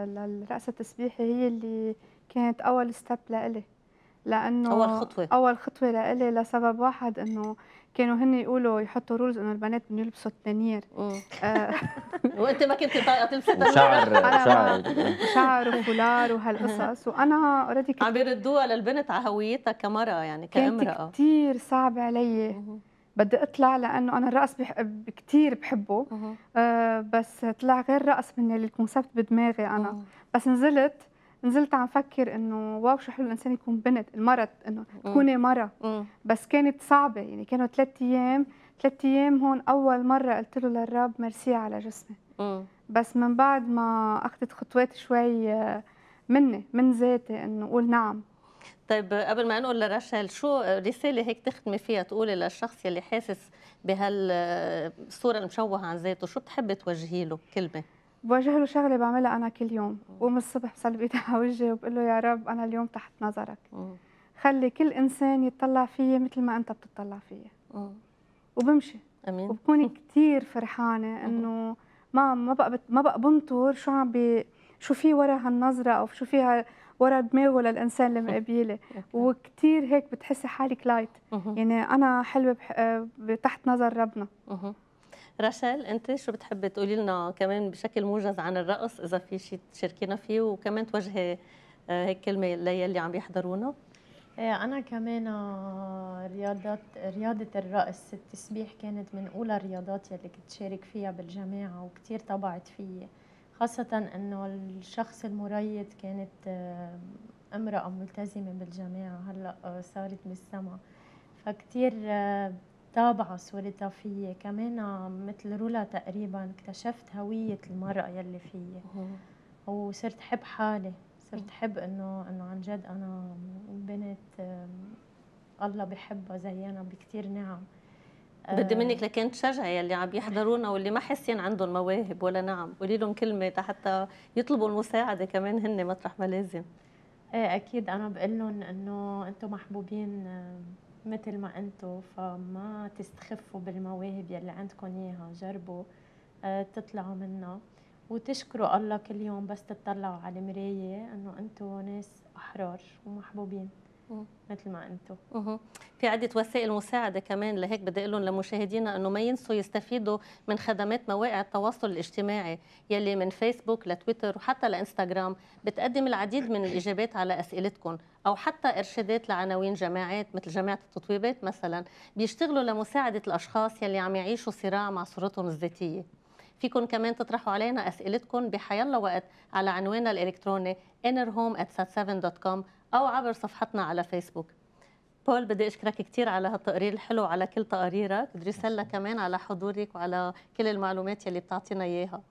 للرقص التسبيحي هي اللي كانت أول step لإلي. لأنه أول خطوة. أول خطوة لإلي لسبب واحد إنه كانوا هن يقولوا يحطوا rules إنه البنات بدهم يلبسوا التنير. آه. وأنت ما كنت طايقة تلبسي شعر شعر. شعر وفولار وهالقصص. وأنا already عم بيردوها للبنت على هويتها كمرأة يعني كأمرأة. كانت كثير صعب علي. بدي أطلع لأنه أنا الرقص بحب كثير بحبه. آه بس طلع غير رقص من اللي ال concept بدماغي أنا. بس نزلت نزلت عم فكر إنه wow شو حلو الإنسان يكون بنت المرض إنه تكوني مرة. بس كانت صعبة يعني كانوا ثلاث أيام ثلاث أيام هون أول مرة قلت له للرب ميرسي على جسمي. بس من بعد ما أخذت خطوات شوي مني من ذاتي إنه أقول نعم. طيب قبل ما نقول لرشل شو رسالة هيك تختمي فيها تقولي للشخص يلي حاسس بهالصوره المشوهه عن ذاته؟ شو بتحبي توجهي له؟ كلمة. بوجه له شغلة بعملها أنا كل يوم بقوم الصبح بصلي بإيدي على وجهي وبقول له يا رب أنا اليوم تحت نظرك. خلي كل إنسان يتطلع فيي مثل ما أنت بتطلع فيي. وبمشي. أمين. وبكون كثير فرحانة إنه ما ما بقى ما بقى بنطر شو عم بي شو في ورا هالنظرة أو شو فيها ورا دماغه للإنسان اللي مقابله وكثير هيك بتحسي حالك light. يعني أنا حلوة. آه، تحت نظر ربنا. رشال انت شو بتحبي تقولي لنا كمان بشكل موجز عن الرقص إذا في شيء تشاركينا فيه؟ وكمان توجهي آه، هيك كلمة للي عم يحضرونا. إيه، أنا كمان آه، رياضات رياضة الرقص التسبيح كانت من أولى الرياضات يلي كنت شارك فيها بالجامعة وكتير طبعت فيي. خاصة إنه الشخص المريض كانت آه، امرأة ملتزمة بالجامعة هلأ آه، صارت بالسما فكتير آه، طابعة صورتها فيي كمان مثل رولا تقريبا اكتشفت هوية المرأة يلي فيي. وصرت حب حالي. صرت حب انه إنه عن جد أنا بنت الله بحبها زينا بكتير نعم. بدي منك لكن تشجعي يلي عم يحضرونا واللي ما حاسين عندهم مواهب ولا نعم. قولي لهم كلمة حتى يطلبوا المساعدة كمان هن مطرح ما لازم. إيه أكيد أنا بقول لهم إنه أنتم محبوبين مثل ما أنتم فما تستخفوا بالمواهب يلي عندكم إياها جربوا آه، تطلعوا منها وتشكروا الله كل يوم بس تطلعوا على المراية إنه أنتم ناس أحرار ومحبوبين. مثل ما أنتم. في عدة وسائل مساعدة كمان لهيك بدي لهم لمشاهدينا أنه ما ينسوا يستفيدوا من خدمات مواقع التواصل الاجتماعي يلي من فيسبوك لتويتر وحتى لإنستغرام بتقدم العديد من الإجابات على أسئلتكم أو حتى إرشادات لعناوين جماعات مثل جماعة التطويبات مثلا بيشتغلوا لمساعدة الأشخاص يلي عم يعيشوا صراع مع صورتهم الذاتية. فيكم كمان تطرحوا علينا أسئلتكم بحيالله وقت على عنواننا الإلكتروني innerhome@sat7.com أو عبر صفحتنا على فيسبوك. بول بدي أشكرك كثير على هالتقرير الحلو وعلى كل تقاريرك دريسيلا كمان على حضورك وعلى كل المعلومات يلي بتعطينا إياها.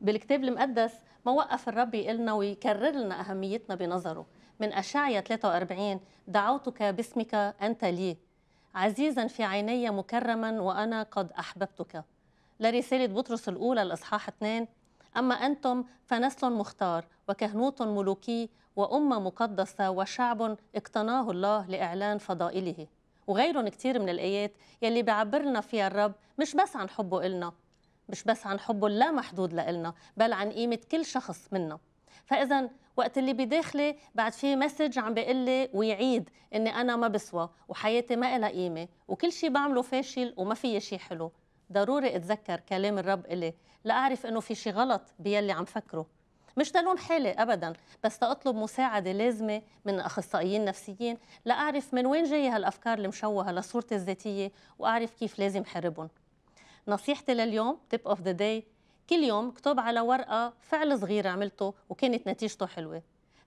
بالكتاب المقدس ما وقف الرب يقلنا ويكرر لنا أهميتنا بنظره. من اشعيا 43 دعوتك باسمك أنت لي. عزيزا في عيني مكرما وأنا قد أحببتك. لرسالة بطرس الأولى الإصحاح 2 أما أنتم فنسل مختار وكهنوت ملوكي وأمة مقدسة وشعب اقتناه الله لإعلان فضائله. وغيرهم كتير من الآيات يلي بيعبر لنا فيها الرب مش بس عن حبه إلنا مش بس عن حبه اللا محدود لإلنا بل عن قيمة كل شخص منا. فإذا وقت اللي بداخلي بعد في message عم بيقول لي ويعيد إني أنا ما بسوى وحياتي ما إلها قيمة وكل شيء بعمله فاشل وما في شيء حلو. ضروري أتذكر كلام الرب إلي لأعرف إنه في شيء غلط بيلي عم فكره. مش لدين حالي ابدا بس تطلب مساعدة لازمة من أخصائيين نفسيين لأعرف من وين جاية هالأفكار المشوهة لصورتي الذاتية وأعرف كيف لازم حاربهم. نصيحتي لليوم tip of the day كل يوم اكتب على ورقة فعل صغير عملته وكانت نتيجته حلوة.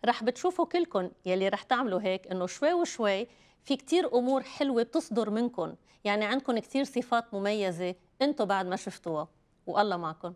رح بتشوفوا كلكم يلي رح تعملوا هيك إنه شوي وشوي في كتير أمور حلوة بتصدر منكم يعني عندكم كتير صفات مميزة أنتم بعد ما شفتوها. والله معكم